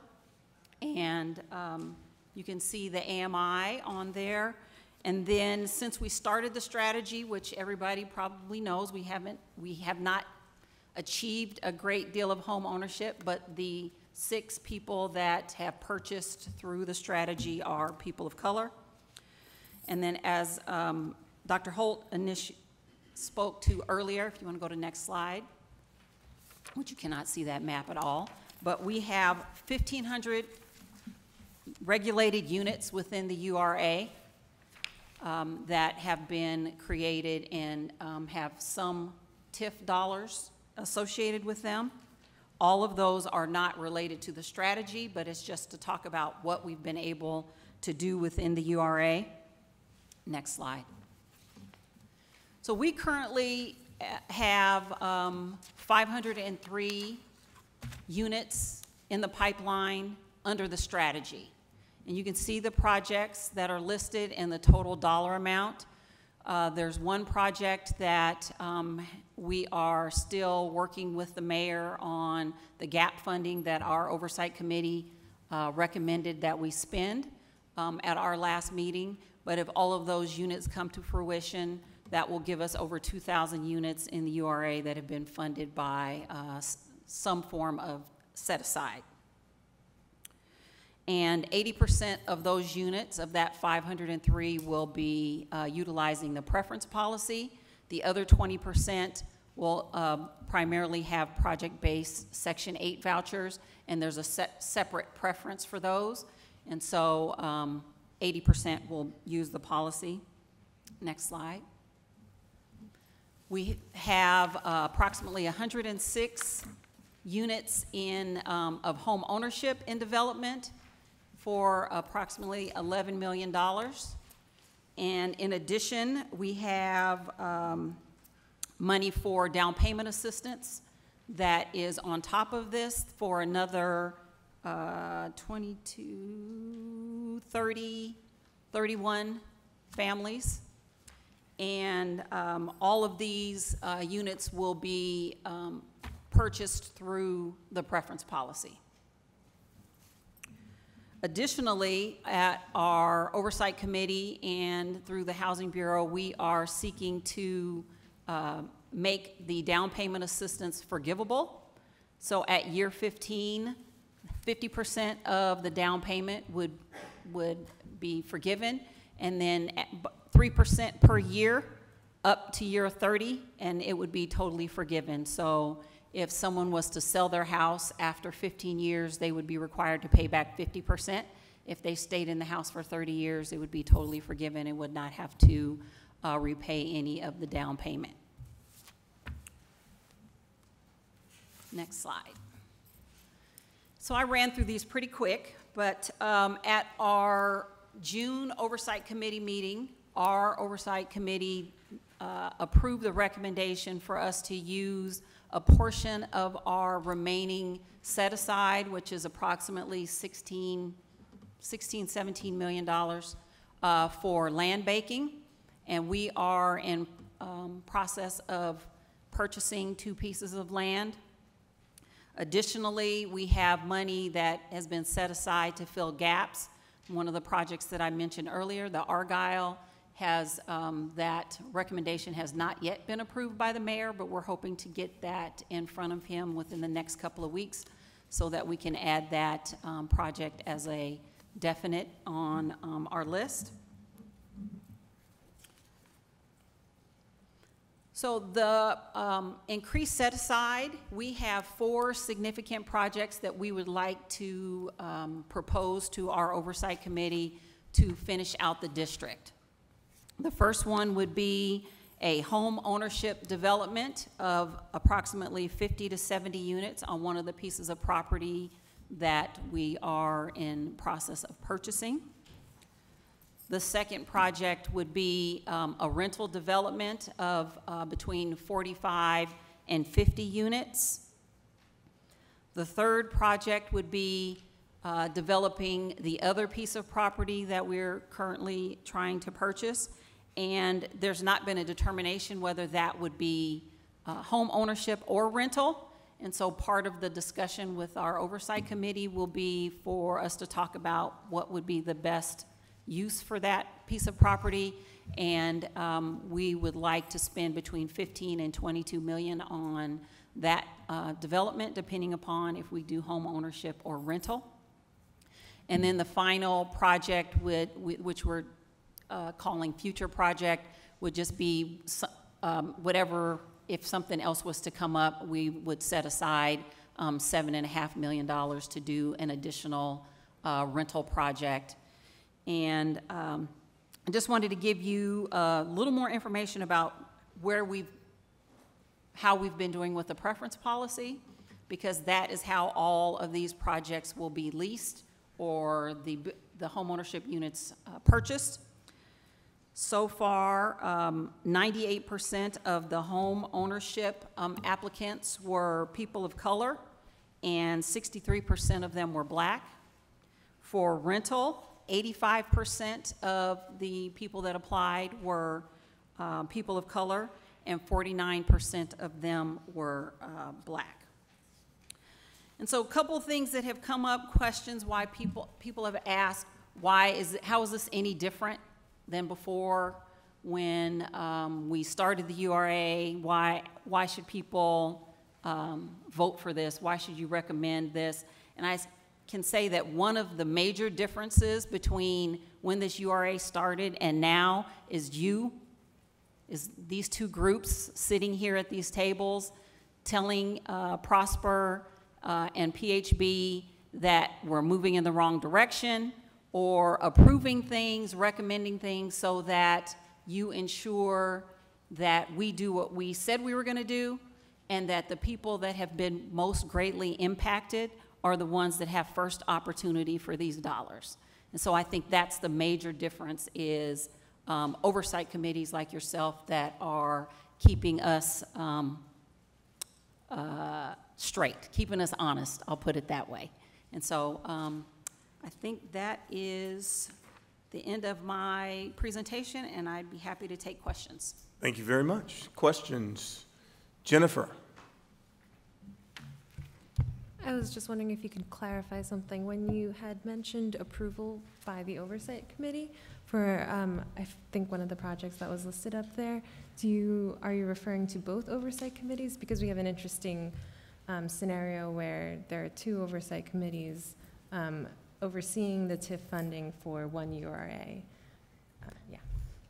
And um, you can see the AMI on there. And then since we started the strategy, which everybody probably knows, we haven't, we have not achieved a great deal of home ownership, but the six people that have purchased through the strategy are people of color. And then as um, Dr. Holt spoke to earlier, if you want to go to next slide, which you cannot see that map at all, but we have 1,500 regulated units within the URA um, that have been created and um, have some TIF dollars associated with them. All of those are not related to the strategy, but it's just to talk about what we've been able to do within the URA. Next slide. So we currently uh, have um, 503 units in the pipeline under the strategy. And you can see the projects that are listed and the total dollar amount. Uh, There's one project that um, we are still working with the mayor on the gap funding that our oversight committee uh, recommended that we spend um, at our last meeting. But if all of those units come to fruition, that will give us over 2,000 units in the URA that have been funded by uh, some form of set aside. And 80% of those units, of that 503, will be uh, utilizing the preference policy. The other 20% will uh, primarily have project-based Section 8 vouchers, and there's a separate preference for those. And so um, 80% will use the policy. Next slide. We have uh, approximately 106 units in, um, of home ownership in development for approximately $11 million. And in addition, we have um, money for down payment assistance that is on top of this for another uh, 22, 30, 31 families. And um, all of these uh, units will be um, purchased through the preference policy. Additionally, at our oversight committee and through the Housing Bureau, we are seeking to uh, make the down payment assistance forgivable. So at year 15, 50% of the down payment would, would be forgiven, and then at 3% per year up to year 30, and it would be totally forgiven. So if someone was to sell their house after 15 years, they would be required to pay back 50%. If they stayed in the house for 30 years, it would be totally forgiven and would not have to uh, repay any of the down payment. Next slide. So I ran through these pretty quick, but um, at our June Oversight Committee meeting, our Oversight Committee uh, approved the recommendation for us to use a portion of our remaining set aside, which is approximately 16, 16, 17 million dollars uh, for land banking. And we are in um, process of purchasing two pieces of land. Additionally, we have money that has been set aside to fill gaps. One of the projects that I mentioned earlier, the Argyle, has, um, that recommendation has not yet been approved by the mayor, but we're hoping to get that in front of him within the next couple of weeks so that we can add that um, project as a definite on um, our list. So the um, increased set aside, we have four significant projects that we would like to um, propose to our oversight committee to finish out the district. The first one would be a home ownership development of approximately 50 to 70 units on one of the pieces of property that we are in process of purchasing. The second project would be um, a rental development of uh, between 45 and 50 units. The third project would be uh, developing the other piece of property that we're currently trying to purchase. And there's not been a determination whether that would be uh, home ownership or rental. And so part of the discussion with our oversight committee will be for us to talk about what would be the best use for that piece of property. And um, we would like to spend between 15 and 22 million on that uh, development, depending upon if we do home ownership or rental. And then the final project which we're uh, calling future project, would just be um, whatever, if something else was to come up, we would set aside um, seven and a half million dollars to do an additional uh, rental project. And um, I just wanted to give you a little more information about where we've, how we've been doing with the preference policy, because that is how all of these projects will be leased or the, the homeownership units uh, purchased. So far, um, 98% of the home ownership um, applicants were people of color, and 63% of them were black. For rental, 85% of the people that applied were uh, people of color, and 49% of them were uh, black. And so a couple things that have come up, questions why people, people have asked, why is it, how is this any different than before when um, we started the URA? Why, why should people um, vote for this? Why should you recommend this? And I can say that one of the major differences between when this URA started and now is you, is these two groups sitting here at these tables telling uh, Prosper uh, and PHB that we're moving in the wrong direction or approving things, recommending things so that you ensure that we do what we said we were going to do and that the people that have been most greatly impacted are the ones that have first opportunity for these dollars. And so I think that's the major difference is um, oversight committees like yourself that are keeping us um, uh, straight, keeping us honest, I'll put it that way. And so um, I think that is the end of my presentation, and I'd be happy to take questions. Thank you very much. Questions? Jennifer? I was just wondering if you could clarify something. When you had mentioned approval by the Oversight Committee for, um, I think, one of the projects that was listed up there, do you, are you referring to both Oversight Committees? Because we have an interesting um, scenario where there are two Oversight Committees um, overseeing the TIF funding for one URA. Uh, Yeah.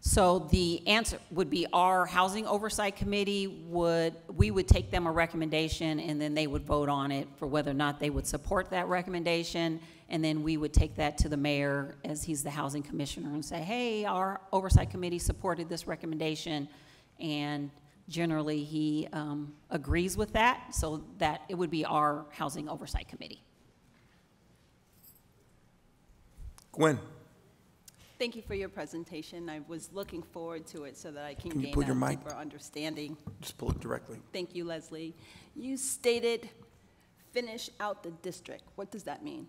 So the answer would be our Housing Oversight Committee would, we would take them a recommendation, and then they would vote on it for whether or not they would support that recommendation, and then we would take that to the mayor, as he's the housing commissioner, and say, hey, our Oversight Committee supported this recommendation, and generally, he um, agrees with that, so that it would be our Housing Oversight Committee. Gwen? Thank you for your presentation. I was looking forward to it so that I can Can you gain put your a mic- deeper understanding. Just pull it directly. Thank you, Leslie. You stated finish out the district. What does that mean?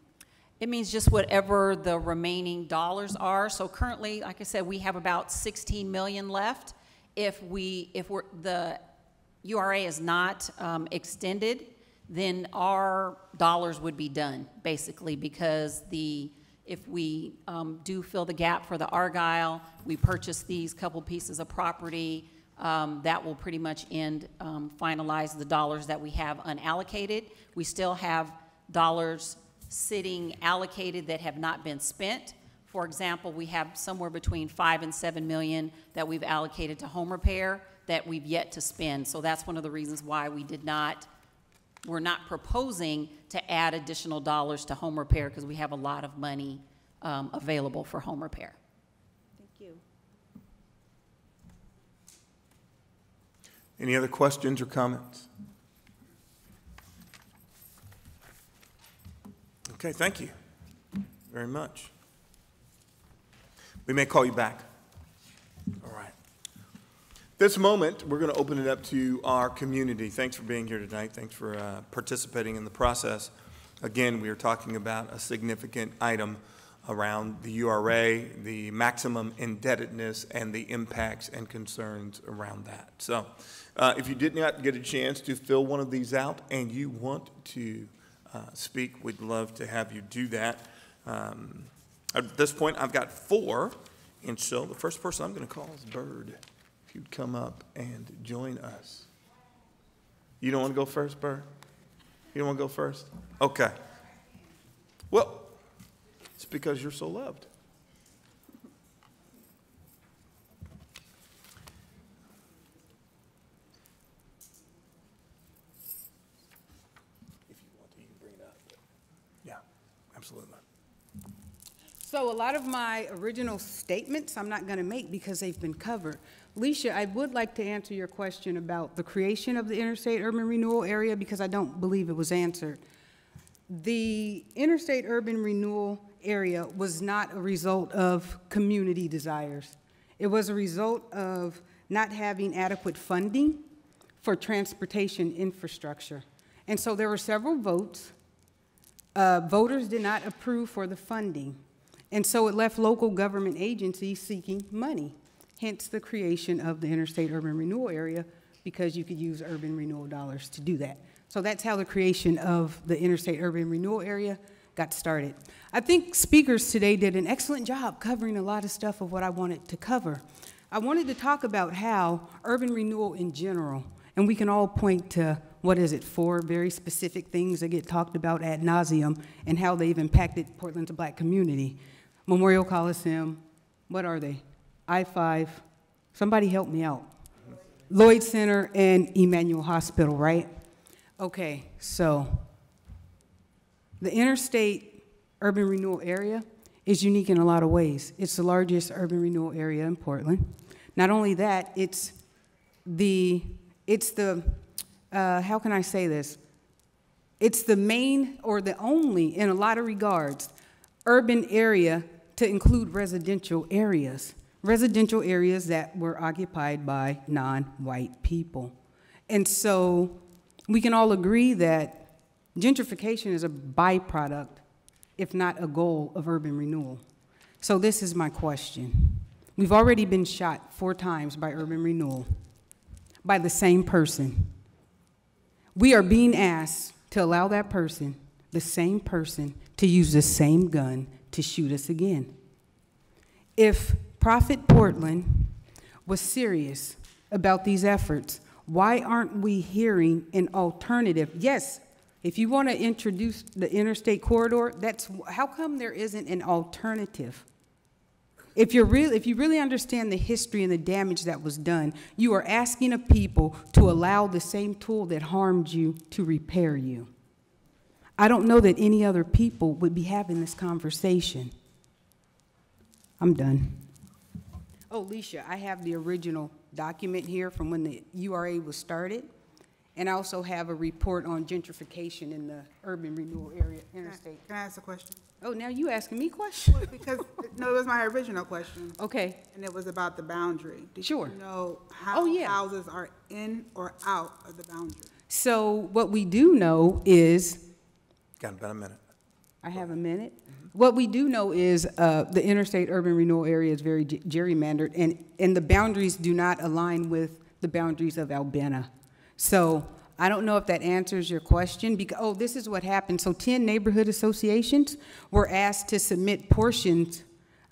It means just whatever the remaining dollars are. So currently, like I said, we have about 16 million left, if we, if we're, the URA is not um, extended, then our dollars would be done, basically, because the, if we um, do fill the gap for the Argyle, we purchase these couple pieces of property, um, that will pretty much end, um, finalize the dollars that we have unallocated. We still have dollars sitting allocated that have not been spent. For example, we have somewhere between five and seven million that we've allocated to home repair that we've yet to spend. So that's one of the reasons why we did not, we're not proposing to add additional dollars to home repair because we have a lot of money um, available for home repair. Thank you. Any other questions or comments? Okay, thank you very much. We may call you back. All right. This moment, we're going to open it up to our community. Thanks for being here tonight. Thanks for uh, participating in the process. Again, we are talking about a significant item around the URA, the maximum indebtedness, and the impacts and concerns around that. So, uh, if you did not get a chance to fill one of these out and you want to uh, speak, we'd love to have you do that. Um, at this point, I've got four, and so the first person I'm going to call is Bird. You'd come up and join us. You don't want to go first, Bird? You don't want to go first? Okay. Well, it's because you're so loved. If you want to, you can bring it up. Yeah, absolutely. So a lot of my original statements I'm not going to make because they've been covered. Leisha, I would like to answer your question about the creation of the Interstate Urban Renewal Area because I don't believe it was answered. The Interstate Urban Renewal Area was not a result of community desires. It was a result of not having adequate funding for transportation infrastructure. And so there were several votes. Uh, Voters did not approve for the funding. And so it left local government agencies seeking money, hence the creation of the Interstate Urban Renewal Area, because you could use urban renewal dollars to do that. So that's how the creation of the Interstate Urban Renewal Area got started. I think speakers today did an excellent job covering a lot of stuff of what I wanted to cover. I wanted to talk about how urban renewal in general, and we can all point to, what is it, four very specific things that get talked about ad nauseum and how they've impacted Portland's black community. Memorial Coliseum, what are they? I-5, somebody help me out. Lloyd Center and Emanuel Hospital, right? Okay, so the interstate urban renewal area is unique in a lot of ways. It's the largest urban renewal area in Portland. Not only that, it's the, it's the, uh, how can I say this? It's the main or the only, in a lot of regards, urban area to include residential areas. Residential areas that were occupied by non-white people. And so we can all agree that gentrification is a byproduct, if not a goal, of urban renewal. So this is my question. We've already been shot four times by urban renewal by the same person. We are being asked to allow that person, the same person, to use the same gun to shoot us again. If Prosper Portland was serious about these efforts, why aren't we hearing an alternative? Yes, if you want to introduce the interstate corridor, that's how come there isn't an alternative? If you're real, if you really understand the history and the damage that was done, you are asking a people to allow the same tool that harmed you to repair you. I don't know that any other people would be having this conversation. I'm done. Oh, Leisha, I have the original document here from when the URA was started. And I also have a report on gentrification in the urban renewal area interstate. Can I ask a question? Oh, now you asking me questions? Because, no, it was my original question. *laughs* Okay. And it was about the boundary. Did Sure. you know Oh, how yeah. houses are in or out of the boundary? So what we do know is, Got about a minute. I have a minute. What we do know is uh, the interstate urban renewal area is very ge- gerrymandered, and, and the boundaries do not align with the boundaries of Albina. So I don't know if that answers your question, because, oh, this is what happened. So 10 neighborhood associations were asked to submit portions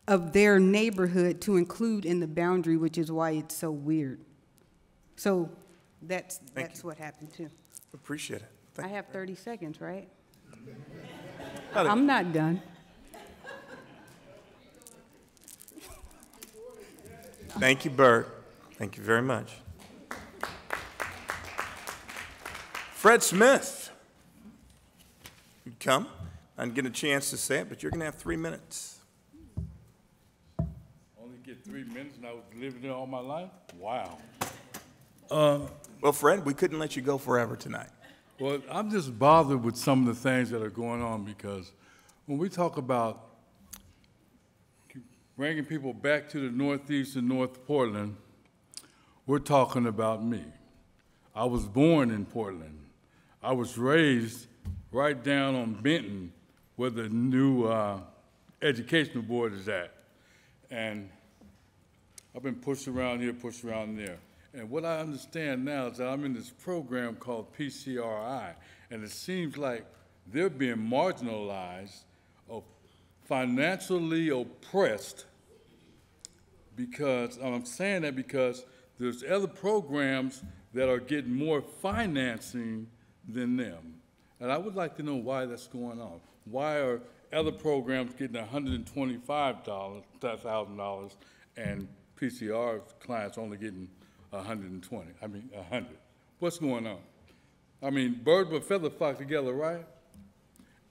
of their neighborhood to include in the boundary, which is why it's so weird. So that's, Thank that's what happened too. Appreciate it. I have 30 seconds, right? *laughs* Howdy. I'm not done. Thank you, Bert. Thank you very much. Fred Smith. You'd come. I didn't get a chance to say it, but you're going to have three minutes. Only get three minutes and I was living there all my life? Wow. Uh, well, Fred, we couldn't let you go forever tonight. Well, I'm just bothered with some of the things that are going on because when we talk about bringing people back to the Northeast and North Portland, we're talking about me. I was born in Portland. I was raised right down on Benton where the new uh, educational board is at. And I've been pushed around here, pushed around there. And what I understand now is that I'm in this program called PCRI, and it seems like they're being marginalized or financially oppressed because, I'm saying that because there's other programs that are getting more financing than them. And I would like to know why that's going on. Why are other programs getting $125,000 and PCR clients only getting 120, I mean 100? What's going on? I mean, bird but feather flock together, right?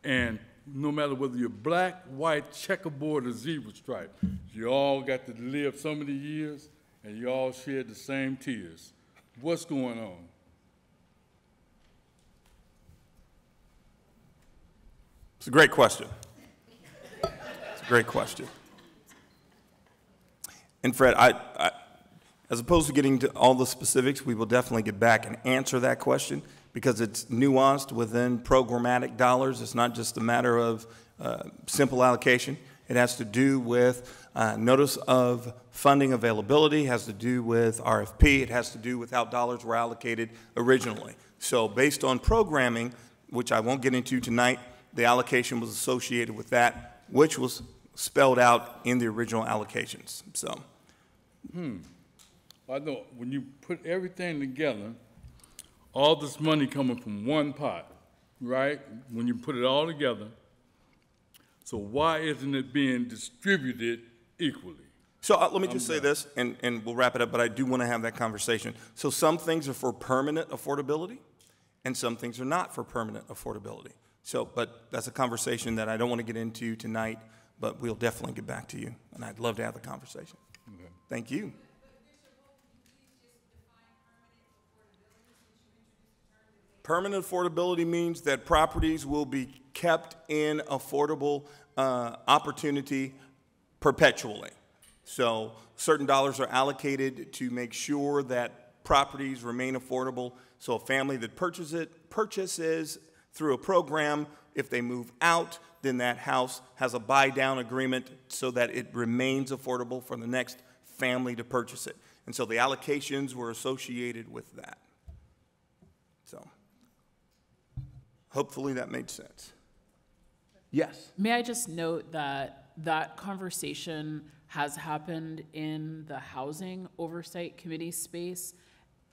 And no matter whether you're black, white, checkerboard, or zebra stripe, you all got to live so many years and you all shed the same tears. What's going on? It's a great question. It's a great question. And Fred, I, I, as opposed to getting to all the specifics, we will definitely get back and answer that question because it's nuanced within programmatic dollars. It's not just a matter of uh, simple allocation. It has to do with uh, notice of funding availability, has to do with RFP, it has to do with how dollars were allocated originally. So based on programming, which I won't get into tonight, the allocation was associated with that, which was spelled out in the original allocations. So, Hmm. I know when you put everything together, all this money coming from one pot, right? When you put it all together, so why isn't it being distributed equally? so uh, let me just say this, and, and we'll wrap it up, but I do want to have that conversation. So some things are for permanent affordability, and some things are not for permanent affordability. So, but that's a conversation that I don't want to get into tonight, but we'll definitely get back to you, and I'd love to have the conversation. Okay. Thank you. Permanent affordability means that properties will be kept in affordable uh, opportunity perpetually. So certain dollars are allocated to make sure that properties remain affordable. So a family that purchases it, purchases through a program, if they move out, then that house has a buy-down agreement so that it remains affordable for the next family to purchase it. And so the allocations were associated with that. So hopefully that made sense. Yes. May I just note that that conversation has happened in the Housing Oversight Committee space.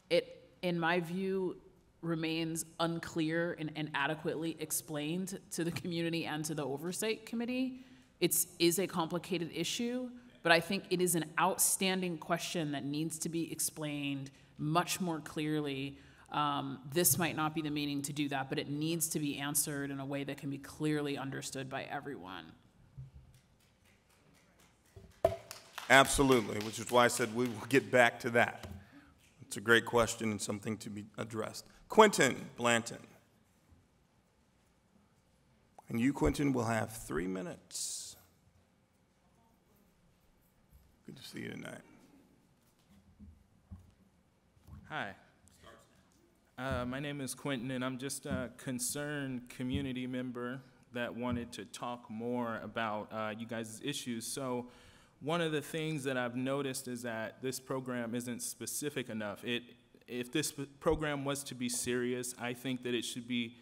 It, in my view, remains unclear and inadequately explained to the community and to the Oversight Committee. It's, a complicated issue, but I think it is an outstanding question that needs to be explained much more clearly. Um, this might not be the meaning to do that, but it needs to be answered in a way that can be clearly understood by everyone. Absolutely, which is why I said we will get back to that. It's a great question and something to be addressed. Quentin Blanton. And you, Quentin, will have three minutes. Good to see you tonight. Hi. Uh, my name is Quentin, and I'm just a concerned community member that wanted to talk more about uh, you guys' issues. So one of the things that I've noticed is that this program isn't specific enough. It, if this program was to be serious, I think that it should be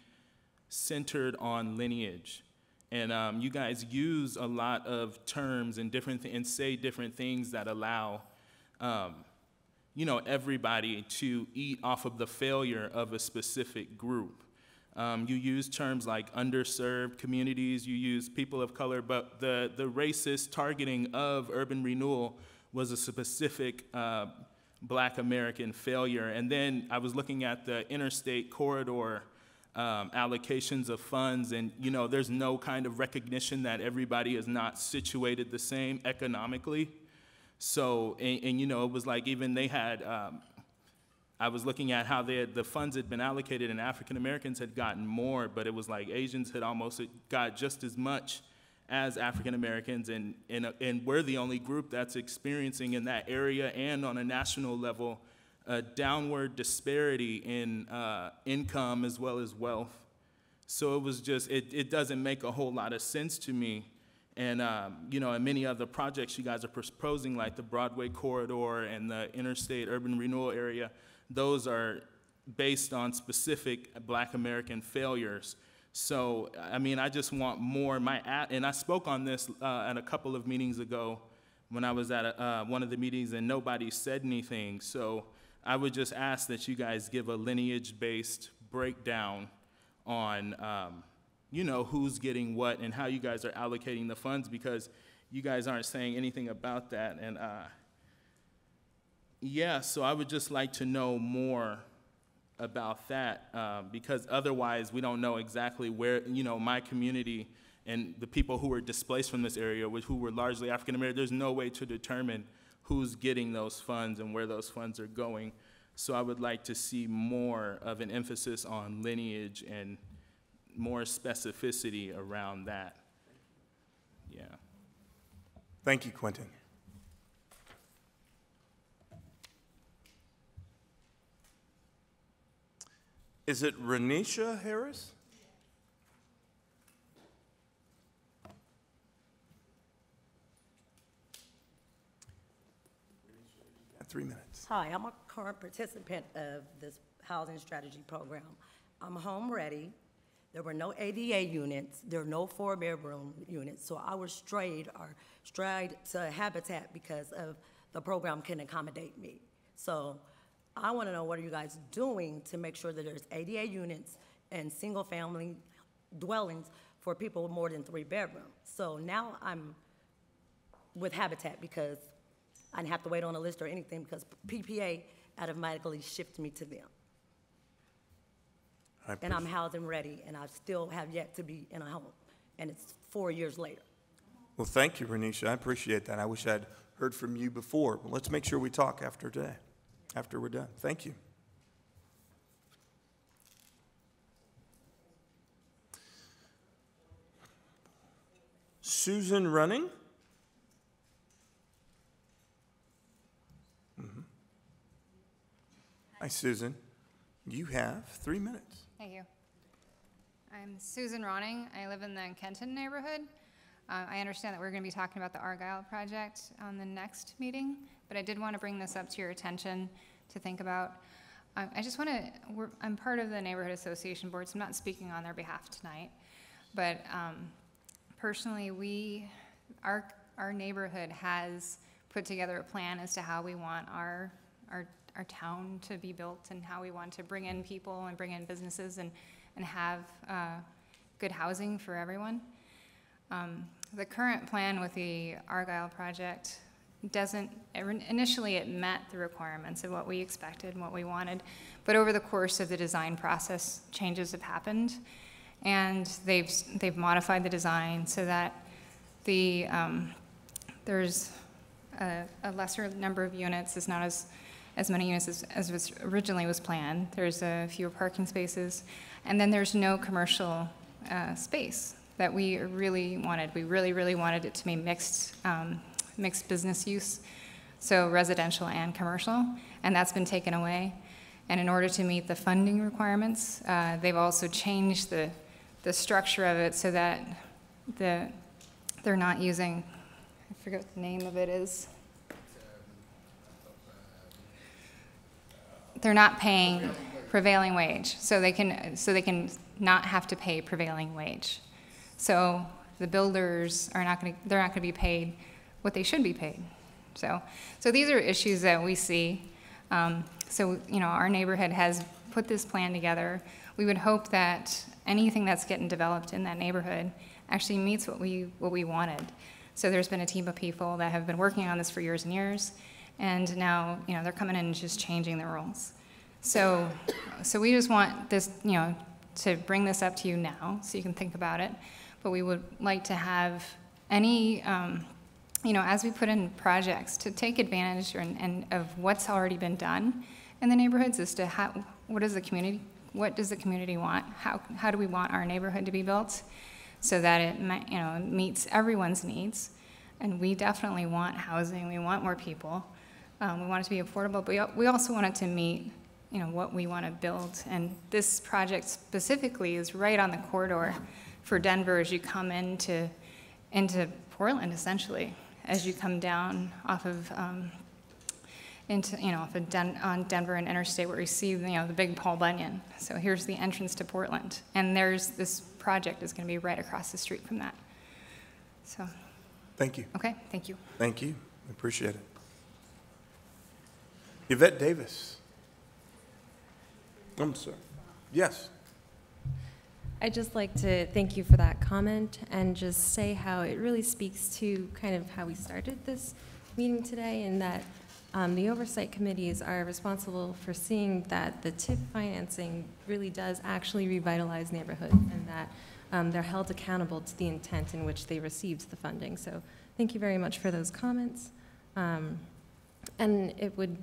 centered on lineage. And um, you guys use a lot of terms and different and say different things that allow, um, you know, everybody to eat off of the failure of a specific group. Um, you use terms like underserved communities, you use people of color, but the, the racist targeting of urban renewal was a specific uh, black American failure. And then I was looking at the interstate corridor um, allocations of funds, and you know, there's no kind of recognition that everybody is not situated the same economically. So, and, and you know, it was like even they had um, I was looking at how they had, the funds had been allocated and African Americans had gotten more, but it was like Asians had almost got just as much as African Americans, and, and, and we're the only group that's experiencing in that area and on a national level a downward disparity in uh, income as well as wealth. So it was just, it, it doesn't make a whole lot of sense to me. And, um, you know, and many other projects you guys are proposing, like the Broadway corridor and the interstate urban renewal area, those are based on specific black American failures. So, I mean, I just want more. My and I spoke on this uh, at a couple of meetings ago when I was at a, uh, one of the meetings and nobody said anything. So, I would just ask that you guys give a lineage-based breakdown on, um, you know, who's getting what and how you guys are allocating the funds because you guys aren't saying anything about that. And uh, yeah, so I would just like to know more about that uh, because otherwise we don't know exactly where, you know, my community and the people who were displaced from this area, which, who were largely African American, there's no way to determine who's getting those funds and where those funds are going. So I would like to see more of an emphasis on lineage and more specificity around that. Yeah. Thank you, Quentin. Is it Renisha Harris? Three minutes. Hi, I'm a current participant of this housing strategy program. I'm home ready. There were no ADA units. There are no four-bedroom units. So I was strayed or strayed to Habitat because of the program can accommodate me. So I want to know what are you guys doing to make sure that there's ADA units and single-family dwellings for people with more than three bedrooms. So now I'm with Habitat because I didn't have to wait on a list or anything because PPA automatically shifted me to them. I And I'm appreciate- housing ready, and I still have yet to be in a home, and it's four years later. Well, thank you, Renisha. I appreciate that. I wish I'd heard from you before. But let's make sure we talk after today, after we're done. Thank you. Susan Ronning? Mhm. Hi, Susan. You have three minutes. Thank you. I'm Susan Ronning. I live in the Kenton neighborhood. Uh, I understand that we're going to be talking about the Argyle project on the next meeting, but I did want to bring this up to your attention to think about. Uh, I just want to, I'm part of the neighborhood association board, so I'm not speaking on their behalf tonight. But um, personally, we, our, our neighborhood has put together a plan as to how we want our, our, our town to be built and how we want to bring in people and bring in businesses and, and have uh, good housing for everyone. Um, the current plan with the Argyle project doesn't, initially it met the requirements of what we expected and what we wanted, but over the course of the design process, changes have happened, and they've, they've modified the design so that the, um, there's a, a lesser number of units, it's not as, as many units as, as was originally was planned. There's a fewer parking spaces, and then there's no commercial uh, space that we really wanted. We really, really wanted it to be mixed, um, mixed business use, so residential and commercial, and that's been taken away. And in order to meet the funding requirements, uh, they've also changed the, the structure of it so that the, they're not using, I forget what the name of it is. They're not paying prevailing wage, so they can, so they can not have to pay prevailing wage. So the builders are not gonna, they're not gonna be paid what they should be paid. So, so these are issues that we see. Um, so, you know, our neighborhood has put this plan together. We would hope that anything that's getting developed in that neighborhood actually meets what we, what we wanted. So there's been a team of people that have been working on this for years and years, and now, you know, they're coming in and just changing the rules. So, so we just want this, you know, to bring this up to you now, so you can think about it. But we would like to have any, um, you know, as we put in projects, to take advantage or, and of what's already been done in the neighborhoods as to how, what does the community, what does the community want? How, how do we want our neighborhood to be built? So that it, you know, meets everyone's needs. And we definitely want housing, we want more people. Um, we want it to be affordable, but we, also want it to meet, you know, what we want to build. And this project specifically is right on the corridor for Denver as you come into, into Portland essentially, as you come down off of, um, into, you know, off of Den- on Denver and Interstate where you see, you know, the big Paul Bunyan. So here's the entrance to Portland. And there's, this project is going to be right across the street from that. So, Thank you. okay, thank you. Thank you. I Appreciate it. Yvette Davis. I'm sorry. Yes. I'd just like to thank you for that comment and just say how it really speaks to kind of how we started this meeting today and that um, the oversight committees are responsible for seeing that the TIF financing really does actually revitalize neighborhoods and that um, they're held accountable to the intent in which they received the funding. So thank you very much for those comments. Um, and it would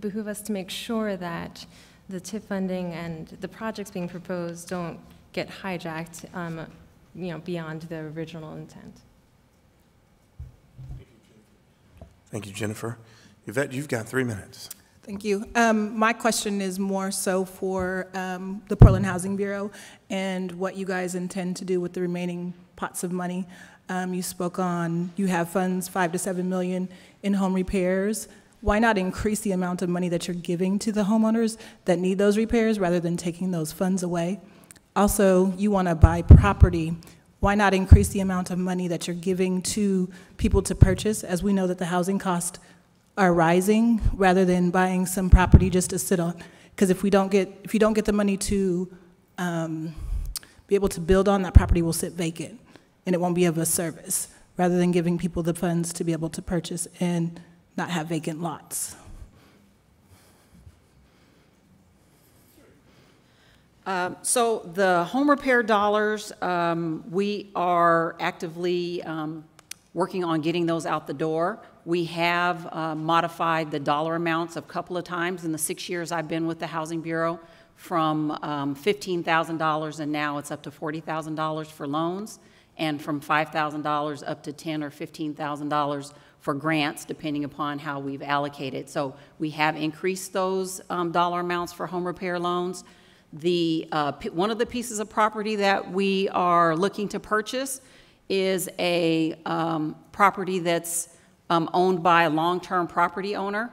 behoove us to make sure that the TIF funding and the projects being proposed don't get hijacked, um, you know, beyond the original intent. Thank you, Jennifer. Yvette, you've got three minutes. Thank you. Um, my question is more so for, um, the Portland Housing Bureau and what you guys intend to do with the remaining pots of money. Um, you spoke on, you have funds, five to seven million in home repairs. Why not increase the amount of money that you're giving to the homeowners that need those repairs rather than taking those funds away? Also, you want to buy property. Why not increase the amount of money that you're giving to people to purchase, as we know that the housing costs are rising, rather than buying some property just to sit on? Because if we don't get, if you don't get the money to um, be able to build on, that property will sit vacant, and it won't be of a service, rather than giving people the funds to be able to purchase and not have vacant lots. Um, So the home repair dollars, um, we are actively um, working on getting those out the door. We have uh, modified the dollar amounts a couple of times in the six years I've been with the Housing Bureau, from um, $15,000 and now it's up to $40,000 for loans, and from $5,000 up to $10 or $15,000 for grants, depending upon how we've allocated. So we have increased those um, dollar amounts for home repair loans. The, uh, one of the pieces of property that we are looking to purchase is a um, property that's um, owned by a long-term property owner.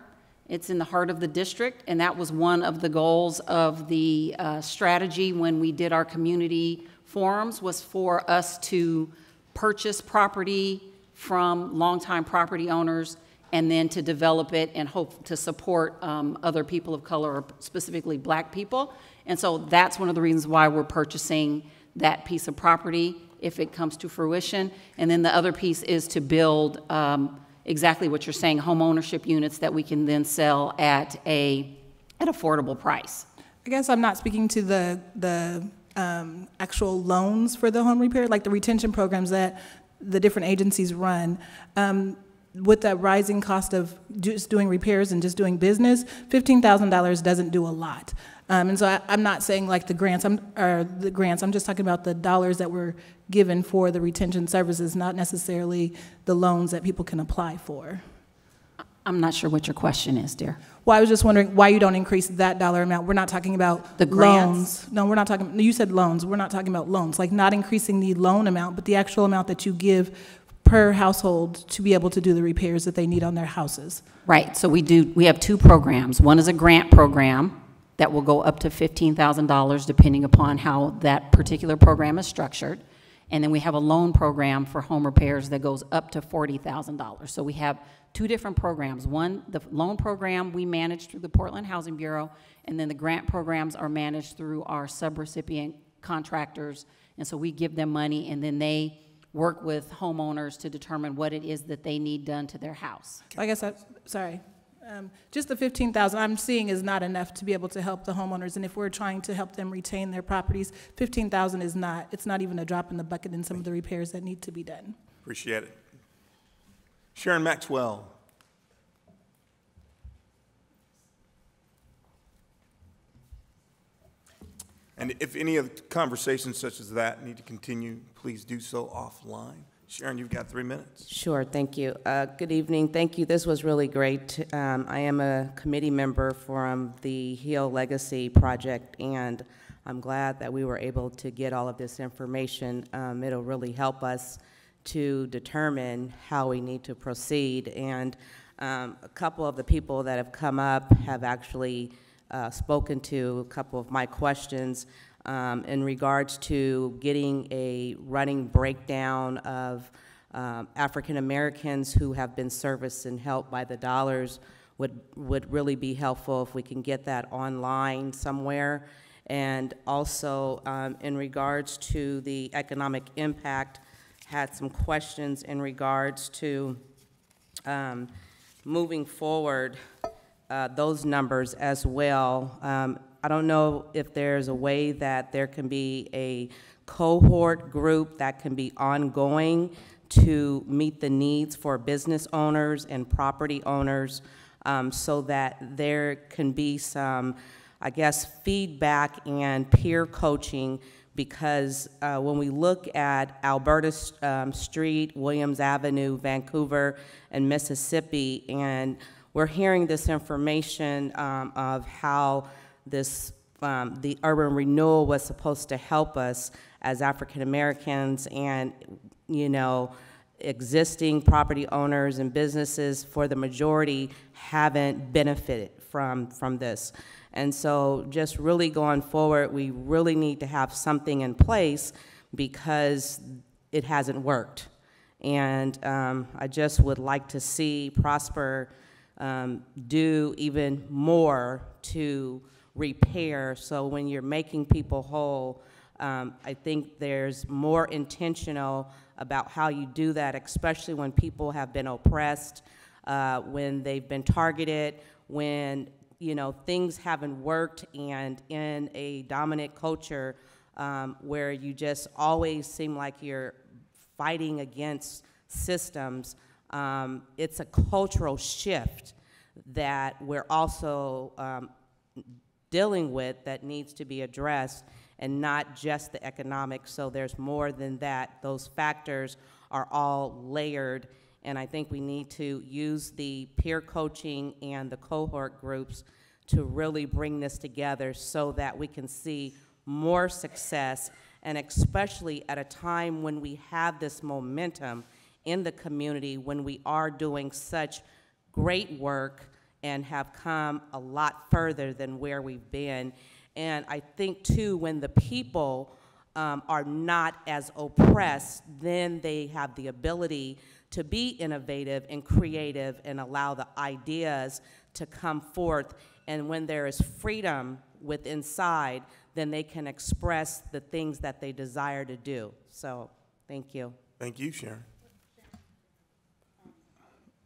It's in the heart of the district, and that was one of the goals of the uh, strategy when we did our community forums, was for us to purchase property from longtime property owners and then to develop it and hope to support um, other people of color, or specifically black people. And so that's one of the reasons why we're purchasing that piece of property if it comes to fruition. And then the other piece is to build um, exactly what you're saying, home ownership units that we can then sell at a, an affordable price. I guess I'm not speaking to the, the um, actual loans for the home repair, like the retention programs that the different agencies run. Um, With the rising cost of just doing repairs and just doing business, $15,000 doesn't do a lot. Um, And so I- I'm not saying like the grants, I'm, or the grants, I'm just talking about the dollars that were given for the retention services, not necessarily the loans that people can apply for. I'm not sure what your question is, dear. Well, I was just wondering why you don't increase that dollar amount. We're not talking about The grants? loans. No, we're not talking, you said loans. We're not talking about loans, like not increasing the loan amount, but the actual amount that you give per household to be able to do the repairs that they need on their houses. Right, so we do, we have two programs. One is a grant program that will go up to $15,000 depending upon how that particular program is structured. And then we have a loan program for home repairs that goes up to $40,000. So we have two different programs. One, the loan program we manage through the Portland Housing Bureau, and then the grant programs are managed through our subrecipient contractors. And so we give them money, and then they work with homeowners to determine what it is that they need done to their house. I guess I, sorry. Um, Just the 15,000 I'm seeing is not enough to be able to help the homeowners. And if we're trying to help them retain their properties, 15,000 is not, it's not even a drop in the bucket in some of the repairs that need to be done. Appreciate it. Sharon Maxwell. And if any of the conversations such as that need to continue, please do so offline. Sharon, you've got three minutes. Sure, thank you. Uh, Good evening, thank you. This was really great. Um, I am a committee member from the Heal Legacy Project, and I'm glad that we were able to get all of this information. Um, It'll really help us to determine how we need to proceed. And um, a couple of the people that have come up have actually uh, spoken to a couple of my questions um, in regards to getting a running breakdown of um, African Americans who have been serviced and helped by the dollars would, would really be helpful if we can get that online somewhere. And also, um, in regards to the economic impact, had some questions in regards to um, moving forward uh, those numbers as well. Um, I don't know if there's a way that there can be a cohort group that can be ongoing to meet the needs for business owners and property owners um, so that there can be some, I guess, feedback and peer coaching because uh, when we look at Alberta um, Street, Williams Avenue, Vancouver, and Mississippi, and we're hearing this information um, of how this um, the urban renewal was supposed to help us as African Americans and you know existing property owners and businesses for the majority haven't benefited from from this and so just really going forward we really need to have something in place because it hasn't worked and um, I just would like to see Prosper um, do even more to repair. So when you're making people whole, um, I think there's more intentional about how you do that, especially when people have been oppressed, uh, when they've been targeted, when you know things haven't worked, and in a dominant culture um, where you just always seem like you're fighting against systems. Um, it's a cultural shift that we're also um, dealing with that needs to be addressed and not just the economics. So there's more than that. Those factors are all layered. And I think we need to use the peer coaching and the cohort groups to really bring this together so that we can see more success, and especially at a time when we have this momentum in the community, when we are doing such great work and have come a lot further than where we've been. And I think, too, when the people um, are not as oppressed, then they have the ability to be innovative and creative and allow the ideas to come forth. And when there is freedom with inside, then they can express the things that they desire to do. So, thank you. Thank you, Sharon.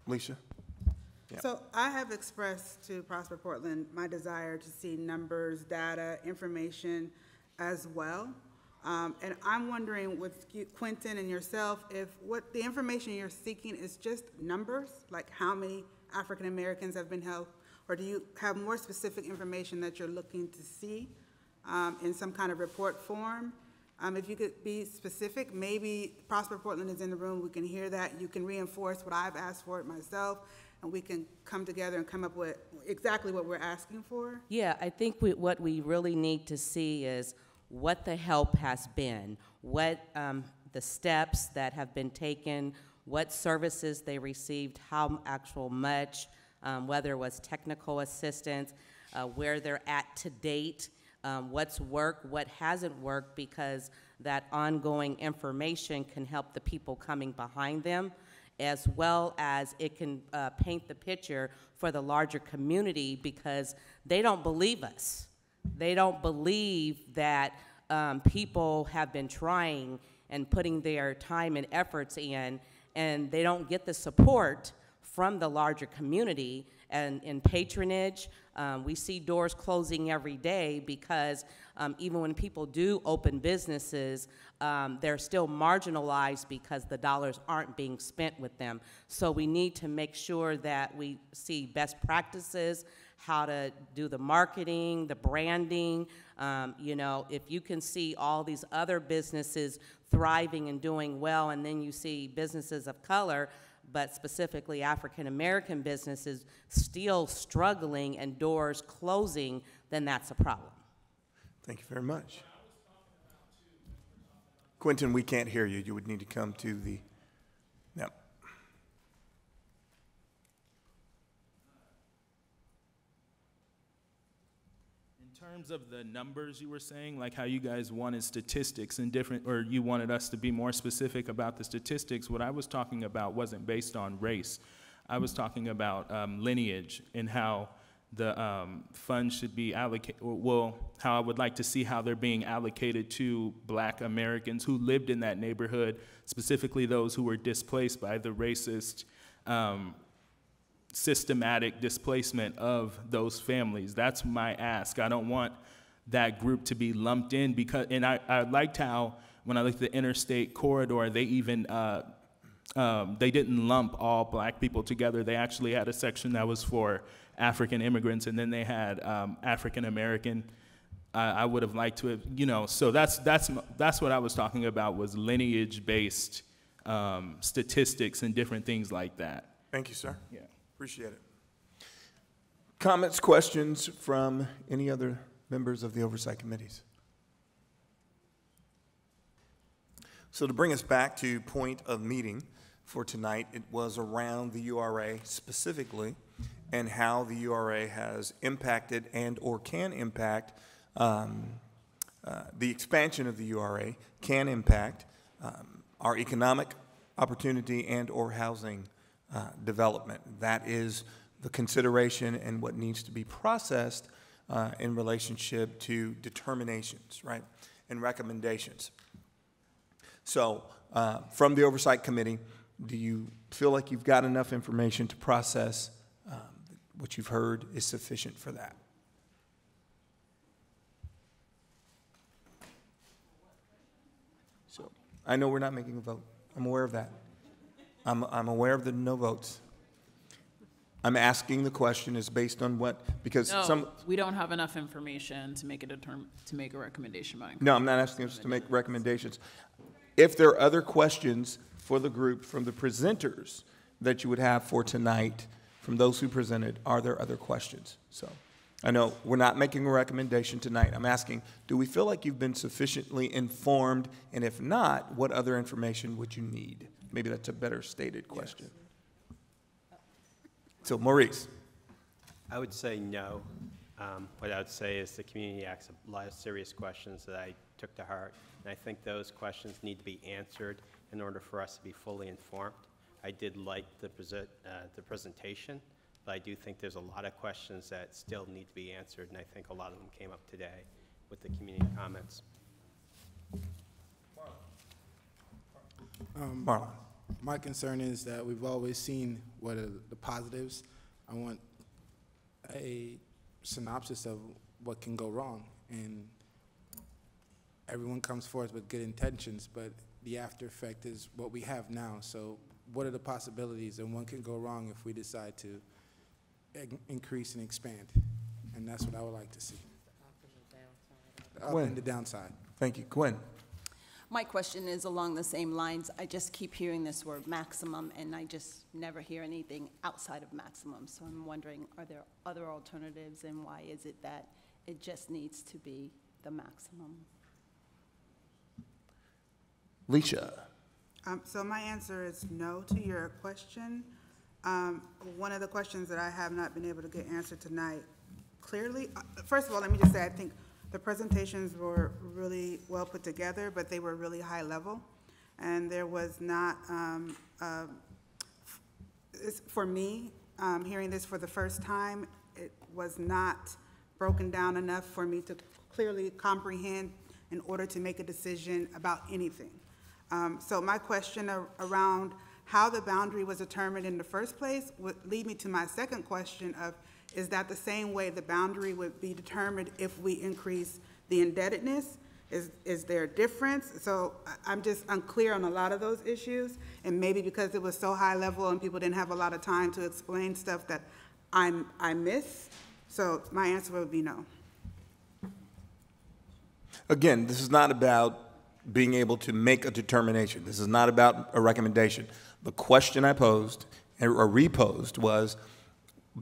Alicia? Yeah. So I have expressed to Prosper Portland my desire to see numbers, data, information as well. Um, and I'm wondering with Quentin and yourself, if what the information you're seeking is just numbers, like how many African Americans have been helped, or do you have more specific information that you're looking to see um, in some kind of report form? Um, if you could be specific, maybe Prosper Portland is in the room, we can hear that. You can reinforce what I've asked for it myself, and we can come together and come up with exactly what we're asking for? Yeah, I think we, what we really need to see is what the help has been, what um, the steps that have been taken, what services they received, how actual much, um, whether it was technical assistance, uh, where they're at to date, um, what's worked, what hasn't worked, because that ongoing information can help the people coming behind them, as well as it can uh, paint the picture for the larger community because they don't believe us. They don't believe that um, people have been trying and putting their time and efforts in, and they don't get the support from the larger community and in patronage. Um, we see doors closing every day because um, even when people do open businesses, um, they're still marginalized because the dollars aren't being spent with them. So we need to make sure that we see best practices, how to do the marketing, the branding. Um, you know, if you can see all these other businesses thriving and doing well, and then you see businesses of color, but specifically African American businesses still struggling and doors closing, then that's a problem. Thank you very much. Quentin, we can't hear you. You would need to come to the, yep. In terms of the numbers you were saying, like how you guys wanted statistics and different, or you wanted us to be more specific about the statistics, what I was talking about wasn't based on race. I was talking about um, lineage and how the um, funds should be allocated, well, how I would like to see how they're being allocated to black Americans who lived in that neighborhood, specifically those who were displaced by the racist um, systematic displacement of those families. That's my ask. I don't want that group to be lumped in because, and I, I liked how when I looked at the interstate corridor, they even, uh, um, they didn't lump all black people together. They actually had a section that was for African immigrants, and then they had um, African American. I, I would have liked to have, you know, so that's, that's, that's what I was talking about was lineage-based um, statistics and different things like that. Thank you, sir. Yeah. Appreciate it. Comments, questions from any other members of the oversight committees? So to bring us back to point of meeting for tonight, it was around the URA specifically and how the URA has impacted and or can impact um, uh, the expansion of the URA can impact um, our economic opportunity and or housing uh, development. That is the consideration and what needs to be processed uh, in relationship to determinations, right, and recommendations. So, uh, from the Oversight Committee, do you feel like you've got enough information to process um, what you've heard is sufficient for that? So, I know we're not making a vote. I'm aware of that. I'm, I'm aware of the no votes. I'm asking the question is based on what, because No, some, we don't have enough information to make a determ, to make a recommendation by. no, I'm not asking us to make recommendations. If there are other questions for the group from the presenters that you would have for tonight, from those who presented, are there other questions? So, I know we're not making a recommendation tonight. I'm asking, do we feel like you've been sufficiently informed? And if not, what other information would you need? Maybe that's a better stated question. So Maurice, I would say no. Um, What I would say is the community asks a lot of serious questions that I took to heart, and I think those questions need to be answered in order for us to be fully informed. I did like the present, uh, the presentation, but I do think there's a lot of questions that still need to be answered, and I think a lot of them came up today with the community comments. Um, Marlon. My concern is that we've always seen what are the positives. I want a synopsis of what can go wrong. And everyone comes forth with good intentions, but the after effect is what we have now. So what are the possibilities and what can go wrong if we decide to in- increase and expand? And that's what I would like to see. The up Gwen. and the downside. Thank you. Gwen? My question is along the same lines. I just keep hearing this word maximum, and I just never hear anything outside of maximum. So I'm wondering, are there other alternatives, and why is it that it just needs to be the maximum? Leisha. Um, so my answer is no to your question. Um, one of the questions that I have not been able to get answered tonight clearly, uh, first of all, let me just say, I think the presentations were really well put together, but they were really high level. And there was not, um, uh, for me, um, hearing this for the first time, it was not broken down enough for me to clearly comprehend in order to make a decision about anything. Um, So my question ar- around how the boundary was determined in the first place would lead me to my second question of, is that the same way the boundary would be determined if we increase the indebtedness? Is, is there a difference? So I'm just unclear on a lot of those issues, and maybe because it was so high level and people didn't have a lot of time to explain stuff that I'm, I miss. So my answer would be no. Again, this is not about being able to make a determination. This is not about a recommendation. The question I posed, or reposed, was,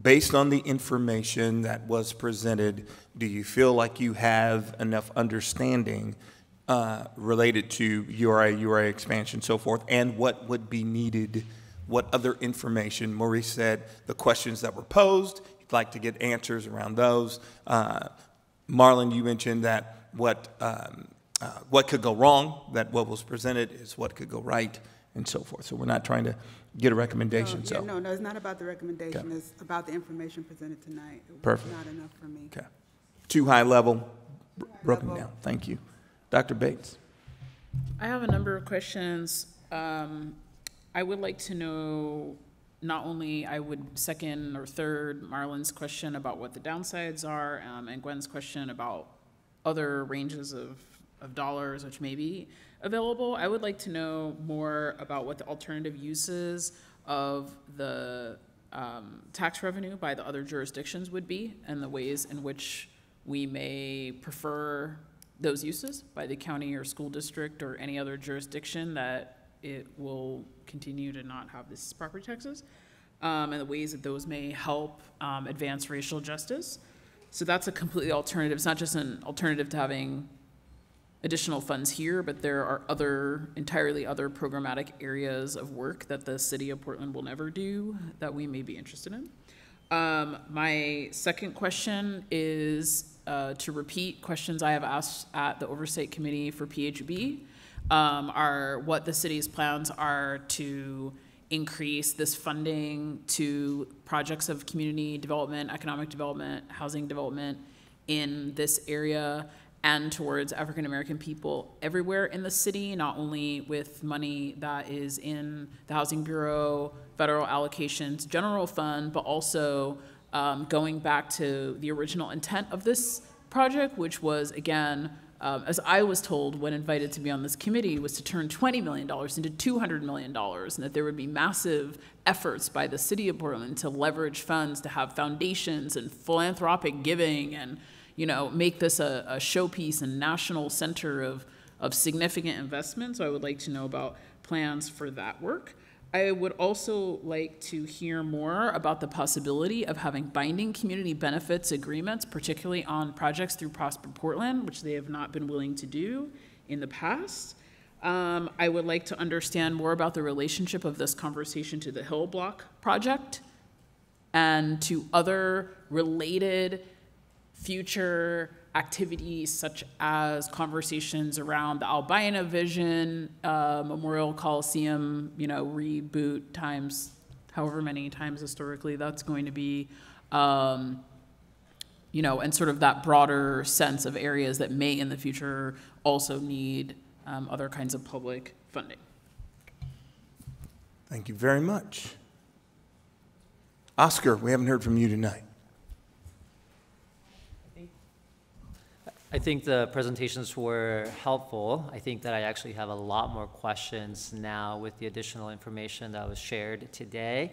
based on the information that was presented, do you feel like you have enough understanding uh, related to URA, URA expansion, so forth, and what would be needed, what other information? Maurice said the questions that were posed, he'd like to get answers around those. Uh, Marlon, you mentioned that what, um, uh, what could go wrong, that what was presented is what could go right, and so forth. So we're not trying to get a recommendation, No, Oh, yeah. No, no, it's not about the recommendation, Okay. it's about the information presented tonight. It was Perfect. Not enough for me. Okay. Too high level, br- broken down. Thank you. Dr. Bates? I have a number of questions. Um, I would like to know, not only I would second or third Marlon's question about what the downsides are, um, and Gwen's question about other ranges of, of dollars which may be available. I would like to know more about what the alternative uses of the, um, tax revenue by the other jurisdictions would be, and the ways in which we may prefer those uses by the county or school district or any other jurisdiction that it will continue to not have this property taxes, um, and the ways that those may help um, advance racial justice. So that's a completely alternative. It's not just an alternative to having additional funds here, but there are other, entirely other programmatic areas of work that the city of Portland will never do that we may be interested in. Um, my second question is uh, to repeat questions I have asked at the Oversight Committee for PHB, um, are what the city's plans are to increase this funding to projects of community development, economic development, housing development in this area and towards African American people everywhere in the city, not only with money that is in the Housing Bureau, federal allocations, general fund, but also um, going back to the original intent of this project, which was, again, um, as I was told when invited to be on this committee, was to turn $20 million into $200 million, and that there would be massive efforts by the city of Portland to leverage funds to have foundations and philanthropic giving and you know, make this a, a showpiece and national center of, of significant investment. So I would like to know about plans for that work. I would also like to hear more about the possibility of having binding community benefits agreements, particularly on projects through Prosper Portland, which they have not been willing to do in the past. Um, I would like to understand more about the relationship of this conversation to the Hill Block project and to other related future activities such as conversations around the Albina Vision, uh, Memorial Coliseum, you know, reboot times, however many times historically that's going to be, um, you know, and sort of that broader sense of areas that may in the future also need um, other kinds of public funding. Thank you very much. Oscar, we haven't heard from you tonight. I think the presentations were helpful. I think that I actually have a lot more questions now with the additional information that was shared today.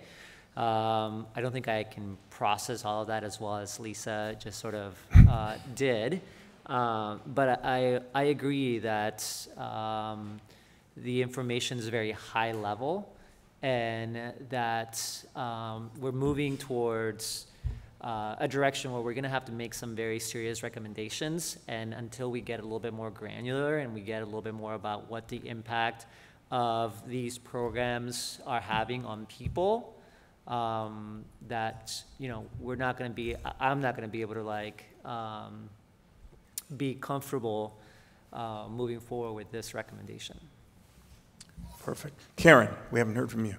Um, I don't think I can process all of that as well as Lisa just sort of uh, *laughs* did. Uh, but I, I agree that um, the information is very high level and that um, we're moving towards uh, a direction where we're going to have to make some very serious recommendations. And until we get a little bit more granular and we get a little bit more about what the impact of these programs are having on people, um, that you know we're not going to be. I'm not going to be able to like um, be comfortable uh, moving forward with this recommendation. Perfect. Karen, we haven't heard from you.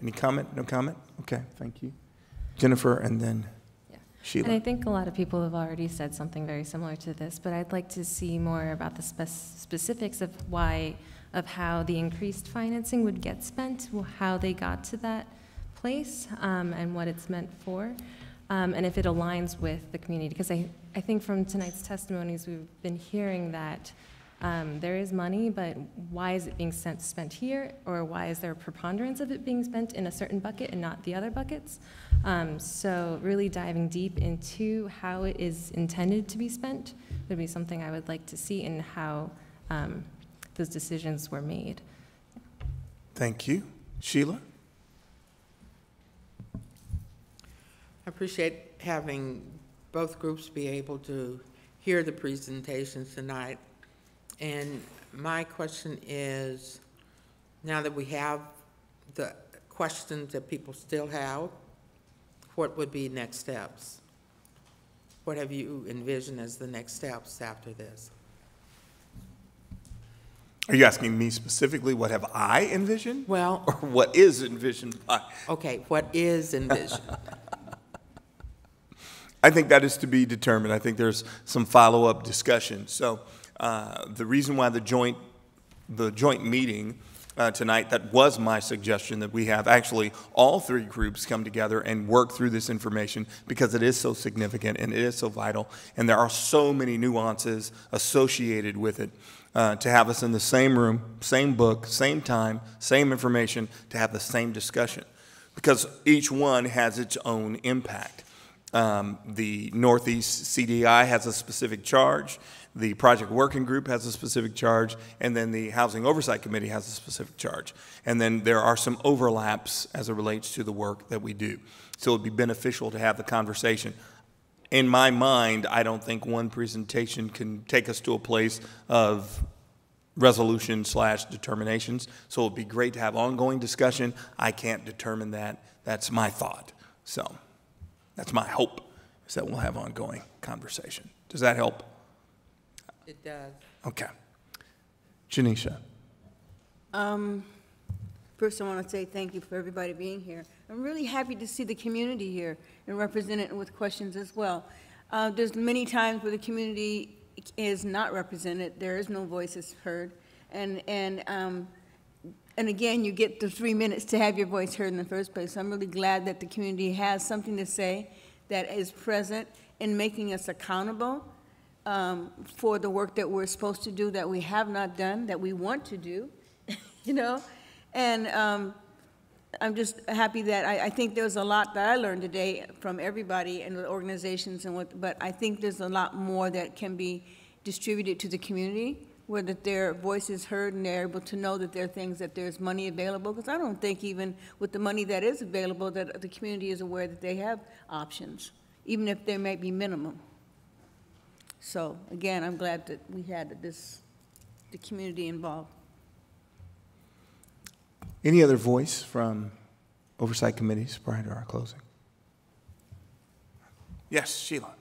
Any comment? No comment? Okay, thank you. Jennifer, and then yeah. Sheila. And I think a lot of people have already said something very similar to this, but I'd like to see more about the spec- specifics of why, of how the increased financing would get spent, how they got to that place, um, and what it's meant for, um, and if it aligns with the community. Because I, I think from tonight's testimonies, we've been hearing that um, there is money, but why is it being sent, spent here? Or why is there a preponderance of it being spent in a certain bucket and not the other buckets? Um, so really diving deep into how it is intended to be spent would be something I would like to see and how um, those decisions were made. Thank you. Sheila? I appreciate having both groups be able to hear the presentations tonight. And my question is, now that we have the questions that people still have, what would be next steps? What have you envisioned as the next steps after this? Are you asking me specifically, what have I envisioned? Well- Or what is envisioned by? Okay, what is envisioned? *laughs* I think that is to be determined. I think there's some follow-up discussion. So uh, the reason why the joint, the joint meeting uh, tonight, that was my suggestion, that we have actually all three groups come together and work through this information because it is so significant and it is so vital, and there are so many nuances associated with it. Uh, to have us in the same room, same book, same time, same information, to have the same discussion, because each one has its own impact. Um, The Northeast CDI has a specific charge, the Project Working Group has a specific charge, and then the Housing Oversight Committee has a specific charge. And then there are some overlaps as it relates to the work that we do. So it'd be beneficial to have the conversation. In my mind, I don't think one presentation can take us to a place of resolution slash determinations. So it'd be great to have ongoing discussion. I can't determine that. That's my thought. So that's my hope, is that we'll have ongoing conversation. Does that help? It does. Okay. Janisha? Um, First, I want to say thank you for everybody being here. I'm really happy to see the community here and represented with questions as well. Uh, There's many times where the community is not represented, there is no voices heard. And, and, um, and again, you get the three minutes to have your voice heard in the first place. So I'm really glad that the community has something to say that is present in making us accountable um, for the work that we're supposed to do, that we have not done, that we want to do, *laughs* you know? And um, I'm just happy that, I, I think there's a lot that I learned today from everybody and the organizations and what, but I think there's a lot more that can be distributed to the community, where that their voice is heard and they're able to know that there are things, that there's money available. Because I don't think even with the money that is available, that the community is aware that they have options, even if there may be minimum. So again, I'm glad that we had this, the community involved. Any other voice from oversight committees prior to our closing? Yes, Sheila?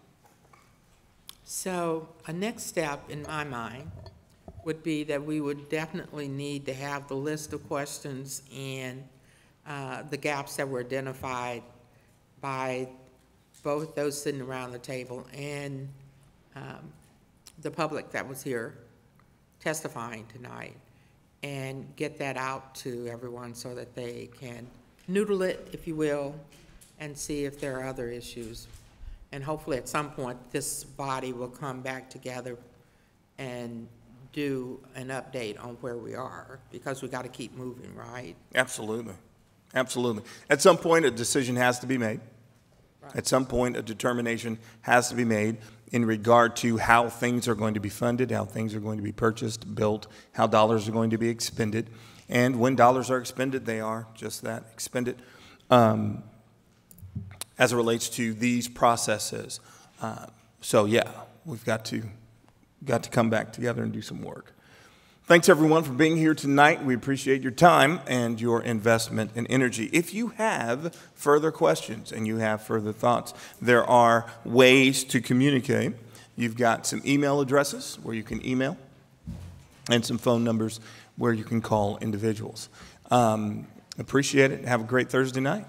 So a next step in my mind would be that we would definitely need to have the list of questions and uh, the gaps that were identified by both those sitting around the table and um, the public that was here testifying tonight, and get that out to everyone so that they can noodle it, if you will, and see if there are other issues. And hopefully, at some point, this body will come back together and do an update on where we are, because we got to keep moving, right? Absolutely. Absolutely. At some point, a decision has to be made. At some point, a determination has to be made in regard to how things are going to be funded, how things are going to be purchased, built, how dollars are going to be expended. And when dollars are expended, they are just that, expended. Um, as it relates to these processes. Uh, So yeah, we've got to, got to come back together and do some work. Thanks everyone for being here tonight. We appreciate your time and your investment and energy. If you have further questions and you have further thoughts, there are ways to communicate. You've got some email addresses where you can email and some phone numbers where you can call individuals. Um, appreciate it. Have a great Thursday night.